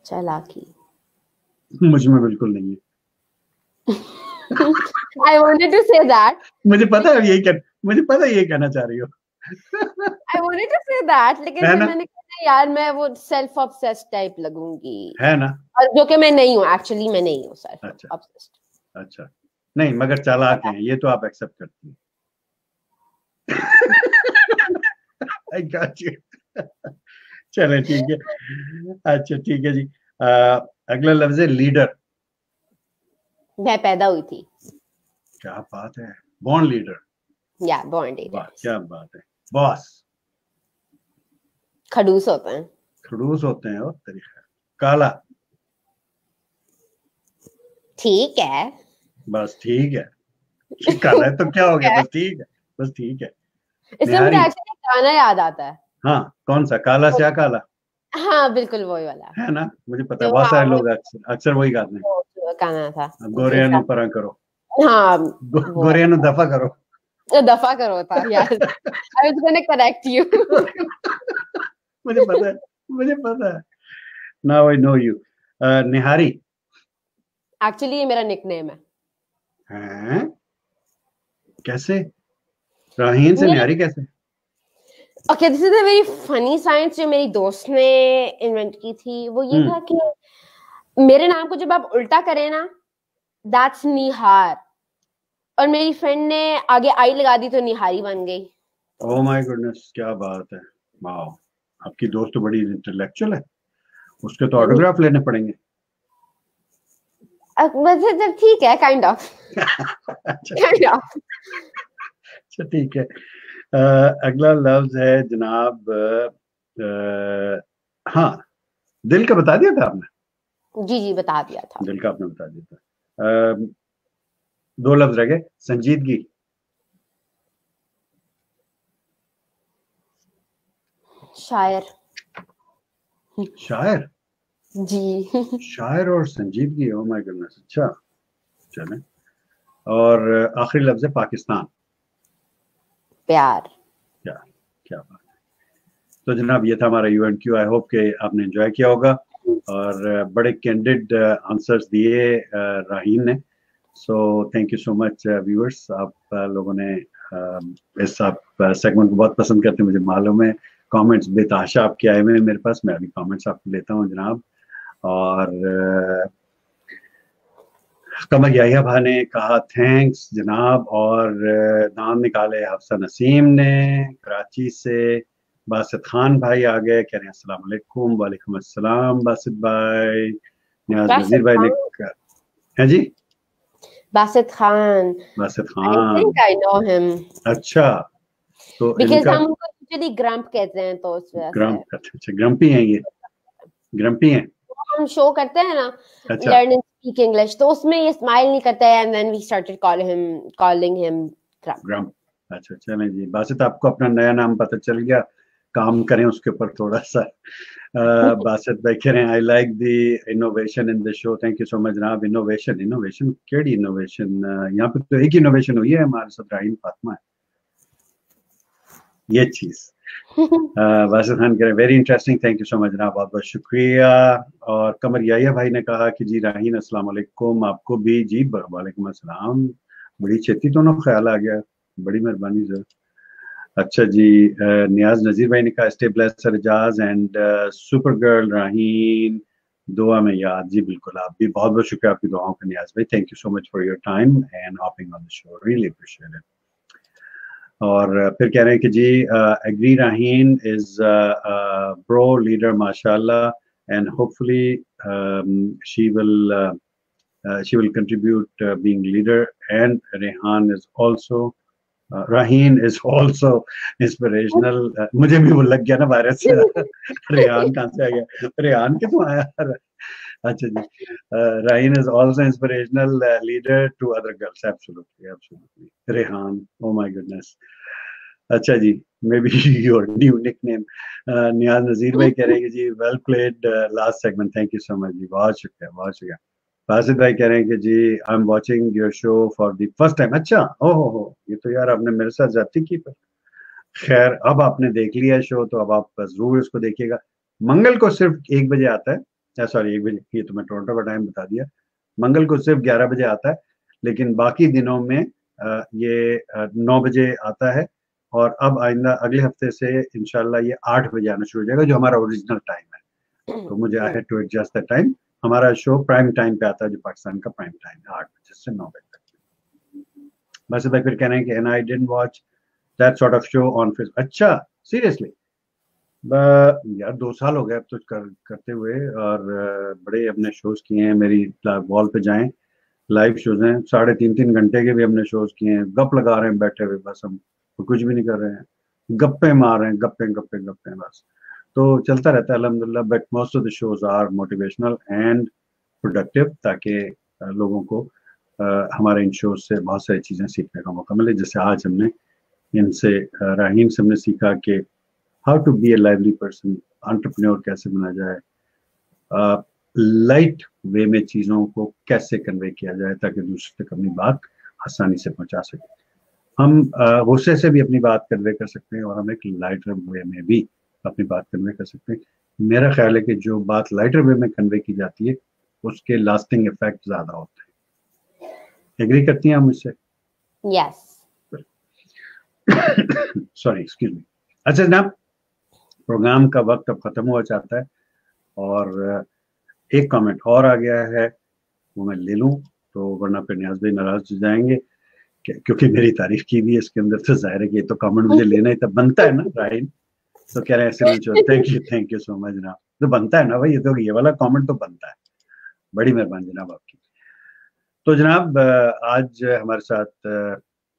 [SPEAKER 2] चालाकी।
[SPEAKER 1] मुझमें बिल्कुल नहीं है।
[SPEAKER 2] I wanted to say that.
[SPEAKER 1] मुझे पता है यही कह मुझे पता है यही कहना चाह रही हो।
[SPEAKER 2] I wanted to say that, लेकिन मैंने कहा यार मैं वो सेल्फ ऑब्सेस्ड टाइप लगूँगी।
[SPEAKER 1] है ना?
[SPEAKER 2] और जो कि मैं नहीं हूँ एक्चुअली मैं नहीं हूँ सेल्फ
[SPEAKER 1] अच्छा।
[SPEAKER 2] ऑब्सेस्ड
[SPEAKER 1] अच्छा। नहीं मगर चालाक हैं ये तो आप एक्सेप्ट करती हैं। I got you. चले ठीक है। अच्छा ठीक है जी। अ, अगला लफ्ज है लीडर।
[SPEAKER 2] मैं पैदा हुई थी।
[SPEAKER 1] क्या बात है। बॉन्ड लीडर
[SPEAKER 2] या बॉन्ड
[SPEAKER 1] वाह क्या बात है। बॉस
[SPEAKER 2] खड़ूस होते हैं।
[SPEAKER 1] खड़ूस होते हैं और तरीका काला।
[SPEAKER 2] ठीक है।
[SPEAKER 1] बस ठीक है। काला है तो क्या हो गया? बस ठीक है बस ठीक है।
[SPEAKER 2] इससे मुझे गाना याद आता है।
[SPEAKER 1] हाँ कौन सा? काला से काला?
[SPEAKER 2] हाँ बिल्कुल वही वाला।
[SPEAKER 1] है ना? मुझे पता है बहुत सारे लोग अक्सर वही गाते हैं।
[SPEAKER 2] गाना था।
[SPEAKER 1] गोरिया नु परा करो।
[SPEAKER 2] हाँ
[SPEAKER 1] गो, गोरिया नु दफ़ा करो।
[SPEAKER 2] दफ़ा करो था यार। I was gonna correct you.
[SPEAKER 1] मुझे पता है मुझे पता है। Now I know you Nihari.
[SPEAKER 2] Actually ये मेरा निकनेम है।
[SPEAKER 1] हैं? कैसे? राहीन से निहारी कैसे?
[SPEAKER 2] Okay this is a very funny science जो मेरी दोस्त ने इन्वेंट की थी। वो ये
[SPEAKER 1] हम्म।
[SPEAKER 2] था कि मेरे नाम को जब आप उल्टा करें ना दैट्स निहार और मेरी फ्रेंड ने आगे आई लगा दी तो निहारी बन गई।
[SPEAKER 1] ओह माय गुडनेस क्या बात है। वाओ आपकी दोस्त तो बड़ी इंटेलेक्चुअल है। उसके तो ऑटोग्राफ लेने पड़ेंगे।
[SPEAKER 2] वैसे तो ठीक है काइंड ऑफ़
[SPEAKER 1] अच्छा।
[SPEAKER 2] काइंड ऑफ़
[SPEAKER 1] अच्छा ठीक है। अगला लफ्ज है जनाब हाँ दिल का बता दिया था आपने?
[SPEAKER 2] जी जी बता दिया था।
[SPEAKER 1] दिल का आपने बता दिया था। अ, दो लफ्ज रह गए संजीदगी।
[SPEAKER 2] शायर।
[SPEAKER 1] शायर?
[SPEAKER 2] जी।
[SPEAKER 1] शायर और संजीदगी ओ माय गुडनेस अच्छा चले। और आखिरी लफ्ज है पाकिस्तान।
[SPEAKER 2] प्यार।
[SPEAKER 1] क्या क्या बात तो जनाब, ये था हमारा U and Q I hope के आपने एंजॉय किया होगा और बड़े कैंडिड आंसर्स दिए राहीन ने। So thank you so much viewers आप लोगों ने इस, आप सेगमेंट को बहुत पसंद करते हैं, मुझे मालूम है। कमेंट्स बेताशा आपके आए हुए हैं मेरे पास। मैं अभी कमेंट्स आपको लेता हूँ जनाब। और कमर याहिया भा ने कहा थैंक्स जनाब और नाम निकाले हफ्सा नसीम ने। कराची से बासित खान भाई आ गए कह रहे हैं अस्सलाम वालेकुम वालेकुम अस्सलाम बासित भाई। नियाज नजीर भाई ने है जी?
[SPEAKER 2] Basit Khan.
[SPEAKER 1] Basit
[SPEAKER 2] I
[SPEAKER 1] Khan.
[SPEAKER 2] Think I know him
[SPEAKER 1] अच्छा तो
[SPEAKER 2] बिकॉज़ हम उनको ग्रम्प कहते हैं तो उस वजह से।
[SPEAKER 1] अच्छा अच्छा ग्रम्पी हैं ये? ग्रम्पी हैं?
[SPEAKER 2] हम शो करते हैं ना लर्न एंड स्पीक इंग्लिश तो उसमें ये स्माइल नहीं करता है and then we started calling him calling him
[SPEAKER 1] grum अच्छा चलें जी। बासित आपको अपना नया नाम पता चल गया। काम करें उसके ऊपर थोड़ा सा बासित भाई कह रहे। हैं I like the innovation in the show thank you so much जनाब इनोवेशन इनोवेशन केड़ी इनोवेशन यहाँ पे तो एक इनोवेशन हुई है हमारे साथ राहीन फातिमा है। ये चीज़। बासित खान कह रहे very interesting thank you so much जनाब बहुत बहुत शुक्रिया। और कमर याया भाई ने कहा कि जी राहीन अस्सलाम वालेकुम आपको भी जी वालेकुम अस्सलाम। बड़ी छेती दोनों ख्याल आ गया बड़ी मेहरबानी सर। अच्छा जी नियाज नजीर भाई ने कहा stay bless Sarjaz and super girl Raheen दुआ में याद। जी बिल्कुल आप भी बहुत बहुत शुक्रिया आपकी दुआओं का नियाज भाई। Thank you so much for your time and hopping on the show really appreciate it और फिर कह रहे हैं कि जी agree Raheen is pro leader माशाल्लाह and hopefully she will she will contribute being leader and Rehan is also Raheen is also inspirational मुझे भी वो लग गया ना वायरस रेहान कहाँ से आ गया? रेहान के तो आया? अच्छा जी। Raheen is also inspirational leader to other girls absolutely absolutely Rehan oh my goodness अच्छा जी maybe your new nickname Niaz Nazir भाई कह रहे हैं कि जी well played last segment thank you so much जी. बहुत शुक्रिया बहुत शुक्रिया। फासिद भाई कह रहे हैं कि जी I am watching your show for the first time अच्छा ओहो हो ये तो यार आपने मेरे साथ जाती की पर। खैर, अब आपने देख लिया शो तो अब आप ज़रूर इसको देखिएगा। मंगल को सिर्फ़ एक बजे आता है। सॉरी एक बजे, ये तो मैं टोरंटो का टाइम बता दिया। मंगल को सिर्फ़ ग्यारह बजे आता है, लेकिन बाकी दिनों में ये नौ बजे आता है। और अब आइंदा, अगले हफ़्ते से इनशाला ये आठ बजे आना शुरू हो जाएगा, जो हमारा ओरिजिनल टाइम है। तो मुझे I had to adjust the time हमारा शो प्राइम टाइम पे आता है जो पाकिस्तान का प्राइम टाइम है आठ बजे से नौ बजे तक। बस भाई फिर कह रहे हैं कि and I didn't watch that sort of show on face. अच्छा सीरियसली। यार दो साल हो गए अब तो कर, करते हुए और बड़े अपने शोज़ किए हैं मेरी वॉल पे जाएँ। लाइव शोज़ हैं साढ़े तीन तीन घंटे के भी हमने शोज़ किए हैं। गप लगा रहे हैं बैठे हुए बस हम कुछ भी नहीं कर रहे हैं। गप्पे मार रहे हैं गप्पे गप्पे गप्पे बस। तो चलता रहता है, अलहमदिल्ला। But most of the shows are motivational and productive ताकि लोगों को हमारे इन शोज़ से बहुत सारी चीज़ें सीखने का मौका मिले। जैसे आज हमने इनसे राहीम से हमने सीखा कि how to be a lively person entrepreneur कैसे बना जाए लाइट वे में चीज़ों को कैसे कन्वे किया जाए ताकि दूसरे तक अपनी बात आसानी से पहुँचा सके। हम गुस्से से भी अपनी बात कन्वे कर सकते हैं और हम एक लाइट वे में भी अपनी बात कन्वे कर सकते हैं। मेरा ख्याल है कि जो बात लाइटर वे में कन्वे की जाती है उसके लास्टिंग इफ़ेक्ट ज़्यादा होते हैं। एग्री करती हैं आप मुझसे?
[SPEAKER 2] यस
[SPEAKER 1] सॉरी एक्सक्यूज मी अच्छा जनाब प्रोग्राम का वक्त अब खत्म हुआ चाहता है और एक कमेंट और आ गया है वो मैं ले लूँ तो वरना फिर न्याज भाई नाराज़ हो जाएँगे क्योंकि मेरी तारीफ़ की भी है इसके अंदर तो ज़ाहिर है कि ये तो कमेंट मुझे लेना ही तब बनता है ना राइट तो कह रहे हैं thank you thank you so much जनाब. तो बनता है ना भाई, ये तो ये वाला कमेंट तो बनता है। बड़ी मेहरबानी जनाब आपकी। तो जनाब आज हमारे साथ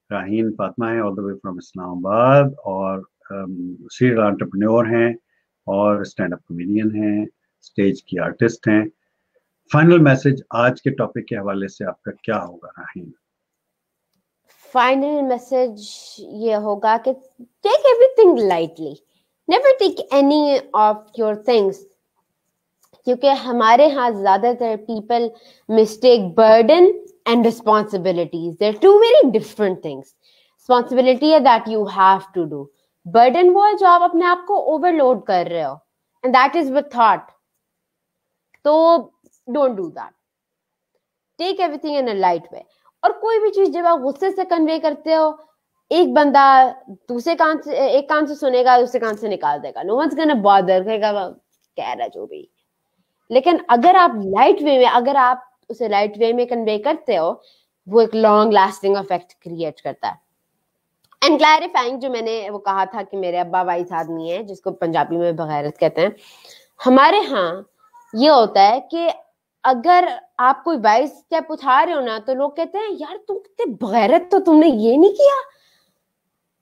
[SPEAKER 1] राहीन फातमा है all the way from Islamabad और सीरियल एंटरप्रेन्योर हैं और स्टैंड अप कॉमेडियन हैं स्टेज की आर्टिस्ट हैं। फाइनल मैसेज आज के टॉपिक के हवाले से आपका क्या होगा, राहीन?
[SPEAKER 2] फाइनल मैसेज ये होगा कि take everything lightly never take any of your things क्योंकि हमारे यहाँ ज़्यादातर people mistake burden and responsibilities there two very different things responsibility है that you have to do burden वो है जो आप अपने आप को ओवरलोड कर रहे हो. And that is with thought तो don't do that take everything in a light way और कोई भी चीज़ जब आप गुस्से से कन्वे करते हो एक बंदा दूसरे कान से, एक कान से सुनेगा, दूसरे कान से निकाल देगा। नो वंस गोना बॉदर कहेगा कह रहा जो भी। लेकिन अगर आप लाइट वे में, अगर आप उसे लाइट वे में कन्वे करते हो, वो एक लॉन्ग लास्टिंग इफ़ेक्ट क्रिएट करता है। एंड क्लैरिफाइंग जो मैंने वो कहा था कि मेरे अब्बा वाइस आदमी है, जिसको पंजाबी में बगैरत कहते हैं, हमारे यहाँ ये होता है कि अगर आप कोई वाइस स्टेप उठा रहे हो ना तो लोग कहते हैं, यार, तुम कितने बगैरत तो तुमने ये नहीं किया?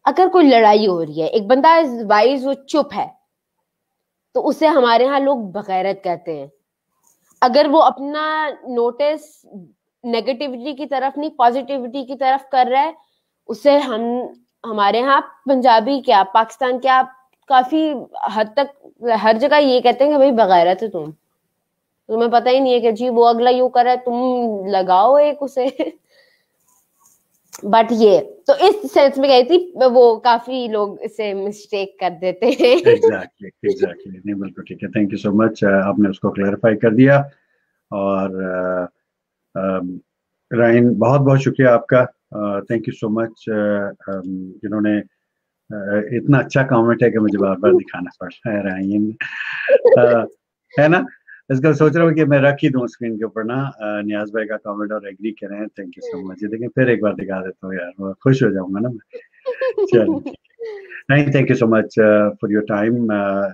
[SPEAKER 2] अगर कोई लड़ाई हो रही है, एक बंदा वाइज वो चुप है तो उसे हमारे यहाँ लोग बगैरत कहते हैं। अगर वो अपना नोटिस नेगेटिविटी की तरफ़ नहीं पॉजिटिविटी की तरफ़ कर रहा है, उसे हम, हमारे यहाँ पंजाबी क्या, पाकिस्तान क्या, काफ़ी हद तक, हर जगह ये कहते हैं कि भाई बगैरत है तुम। तुम्हें पता ही नहीं है कि जी वो अगला यू कर रहा है, तुम लगाओ एक उसे। बट ये तो इस सेंस में गई थी, वो काफ़ी लोग इसे मिस्टेक कर देते हैं।
[SPEAKER 1] एग्जैक्टली एग्जैक्टली नहीं, बिल्कुल ठीक है। थैंक यू सो मच आपने उसको क्लैरिफाई कर दिया। और राइन बहुत बहुत शुक्रिया आपका। थैंक यू सो मच जिन्होंने इतना अच्छा कमेंट है कि मुझे बार बार दिखाना पड़ रहा है राइन है ना? इसका सोच रहा हूँ कि मैं रख ही दूँ स्क्रीन के ऊपर ना। नियाज भाई का कमेंट और एग्री करें। थैंक यू सो मच लेकिन फिर एक बार दिखा देता हूँ यार। खुश हो जाऊँगा ना मैं। चलिए नहीं thank you so much for your time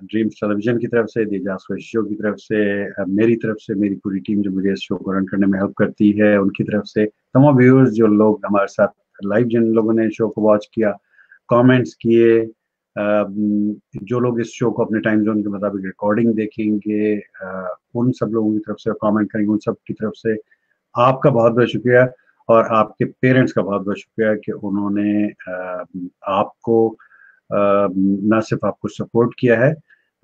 [SPEAKER 1] Dreams Television की तरफ़ से दिजास शो की तरफ़ से uh, मेरी तरफ़ से मेरी पूरी टीम जो मुझे इस शो को रन करने में हेल्प करती है उनकी तरफ़ से तमाम व्यूअर्स जो लोग हमारे साथ लाइव जिन लोगों ने शो को वॉच किया कमेंट्स किए जो लोग इस शो को अपने टाइम जोन के मुताबिक रिकॉर्डिंग देखेंगे उन सब लोगों की तरफ़ से कमेंट करेंगे उन सब की तरफ़ से आपका बहुत बहुत शुक्रिया और आपके पेरेंट्स का बहुत बहुत शुक्रिया कि उन्होंने आपको ना सिर्फ़ आपको सपोर्ट किया है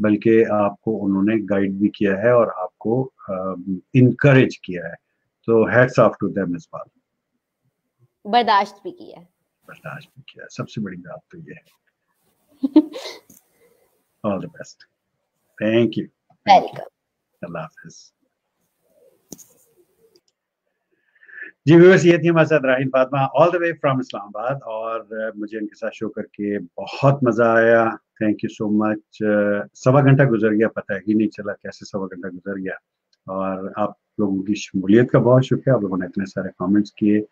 [SPEAKER 1] बल्कि आपको उन्होंने गाइड भी किया है और आपको इनकरेज किया है। तो हेड्स ऑफ़ टू देम इस बात
[SPEAKER 2] बर्दाश्त भी किया
[SPEAKER 1] बर्दाश्त भी किया सबसे बड़ी बात तो ये है। All the best thank you welcome अल्लाह हाफिज़ जी व्यूअर्स ये थी हमारे साथ Rahin Fatima all the way from Islamabad और मुझे इनके साथ शो करके बहुत मज़ा आया। थैंक यू सो मच सवा घंटा गुजर गया पता ही नहीं चला कैसे सवा घंटा गुजर गया। और आप लोगों की शमूलियत का बहुत शुक्रिया। आप लोगों ने इतने सारे कमेंट्स किए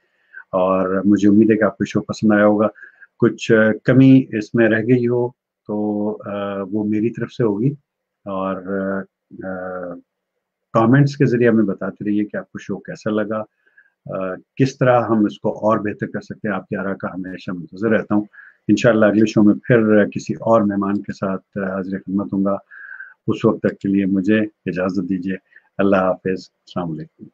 [SPEAKER 1] और मुझे उम्मीद है कि आपको शो पसंद आया होगा। कुछ कमी इसमें रह गई हो तो वो मेरी तरफ़ से होगी। और कमेंट्स के ज़रिए हमें बताते रहिए कि आपको शो कैसा लगा। किस तरह हम इसको और बेहतर कर सकते हैं आपकी आरा का हमेशा मुंतजर रहता हूँ। इन अगले शो में फिर किसी और मेहमान के साथ हाजिर खिदमत हूँ उस वक्त तक के लिए मुझे इजाज़त दीजिए। अल्लाह हाफिज़। अलैक्म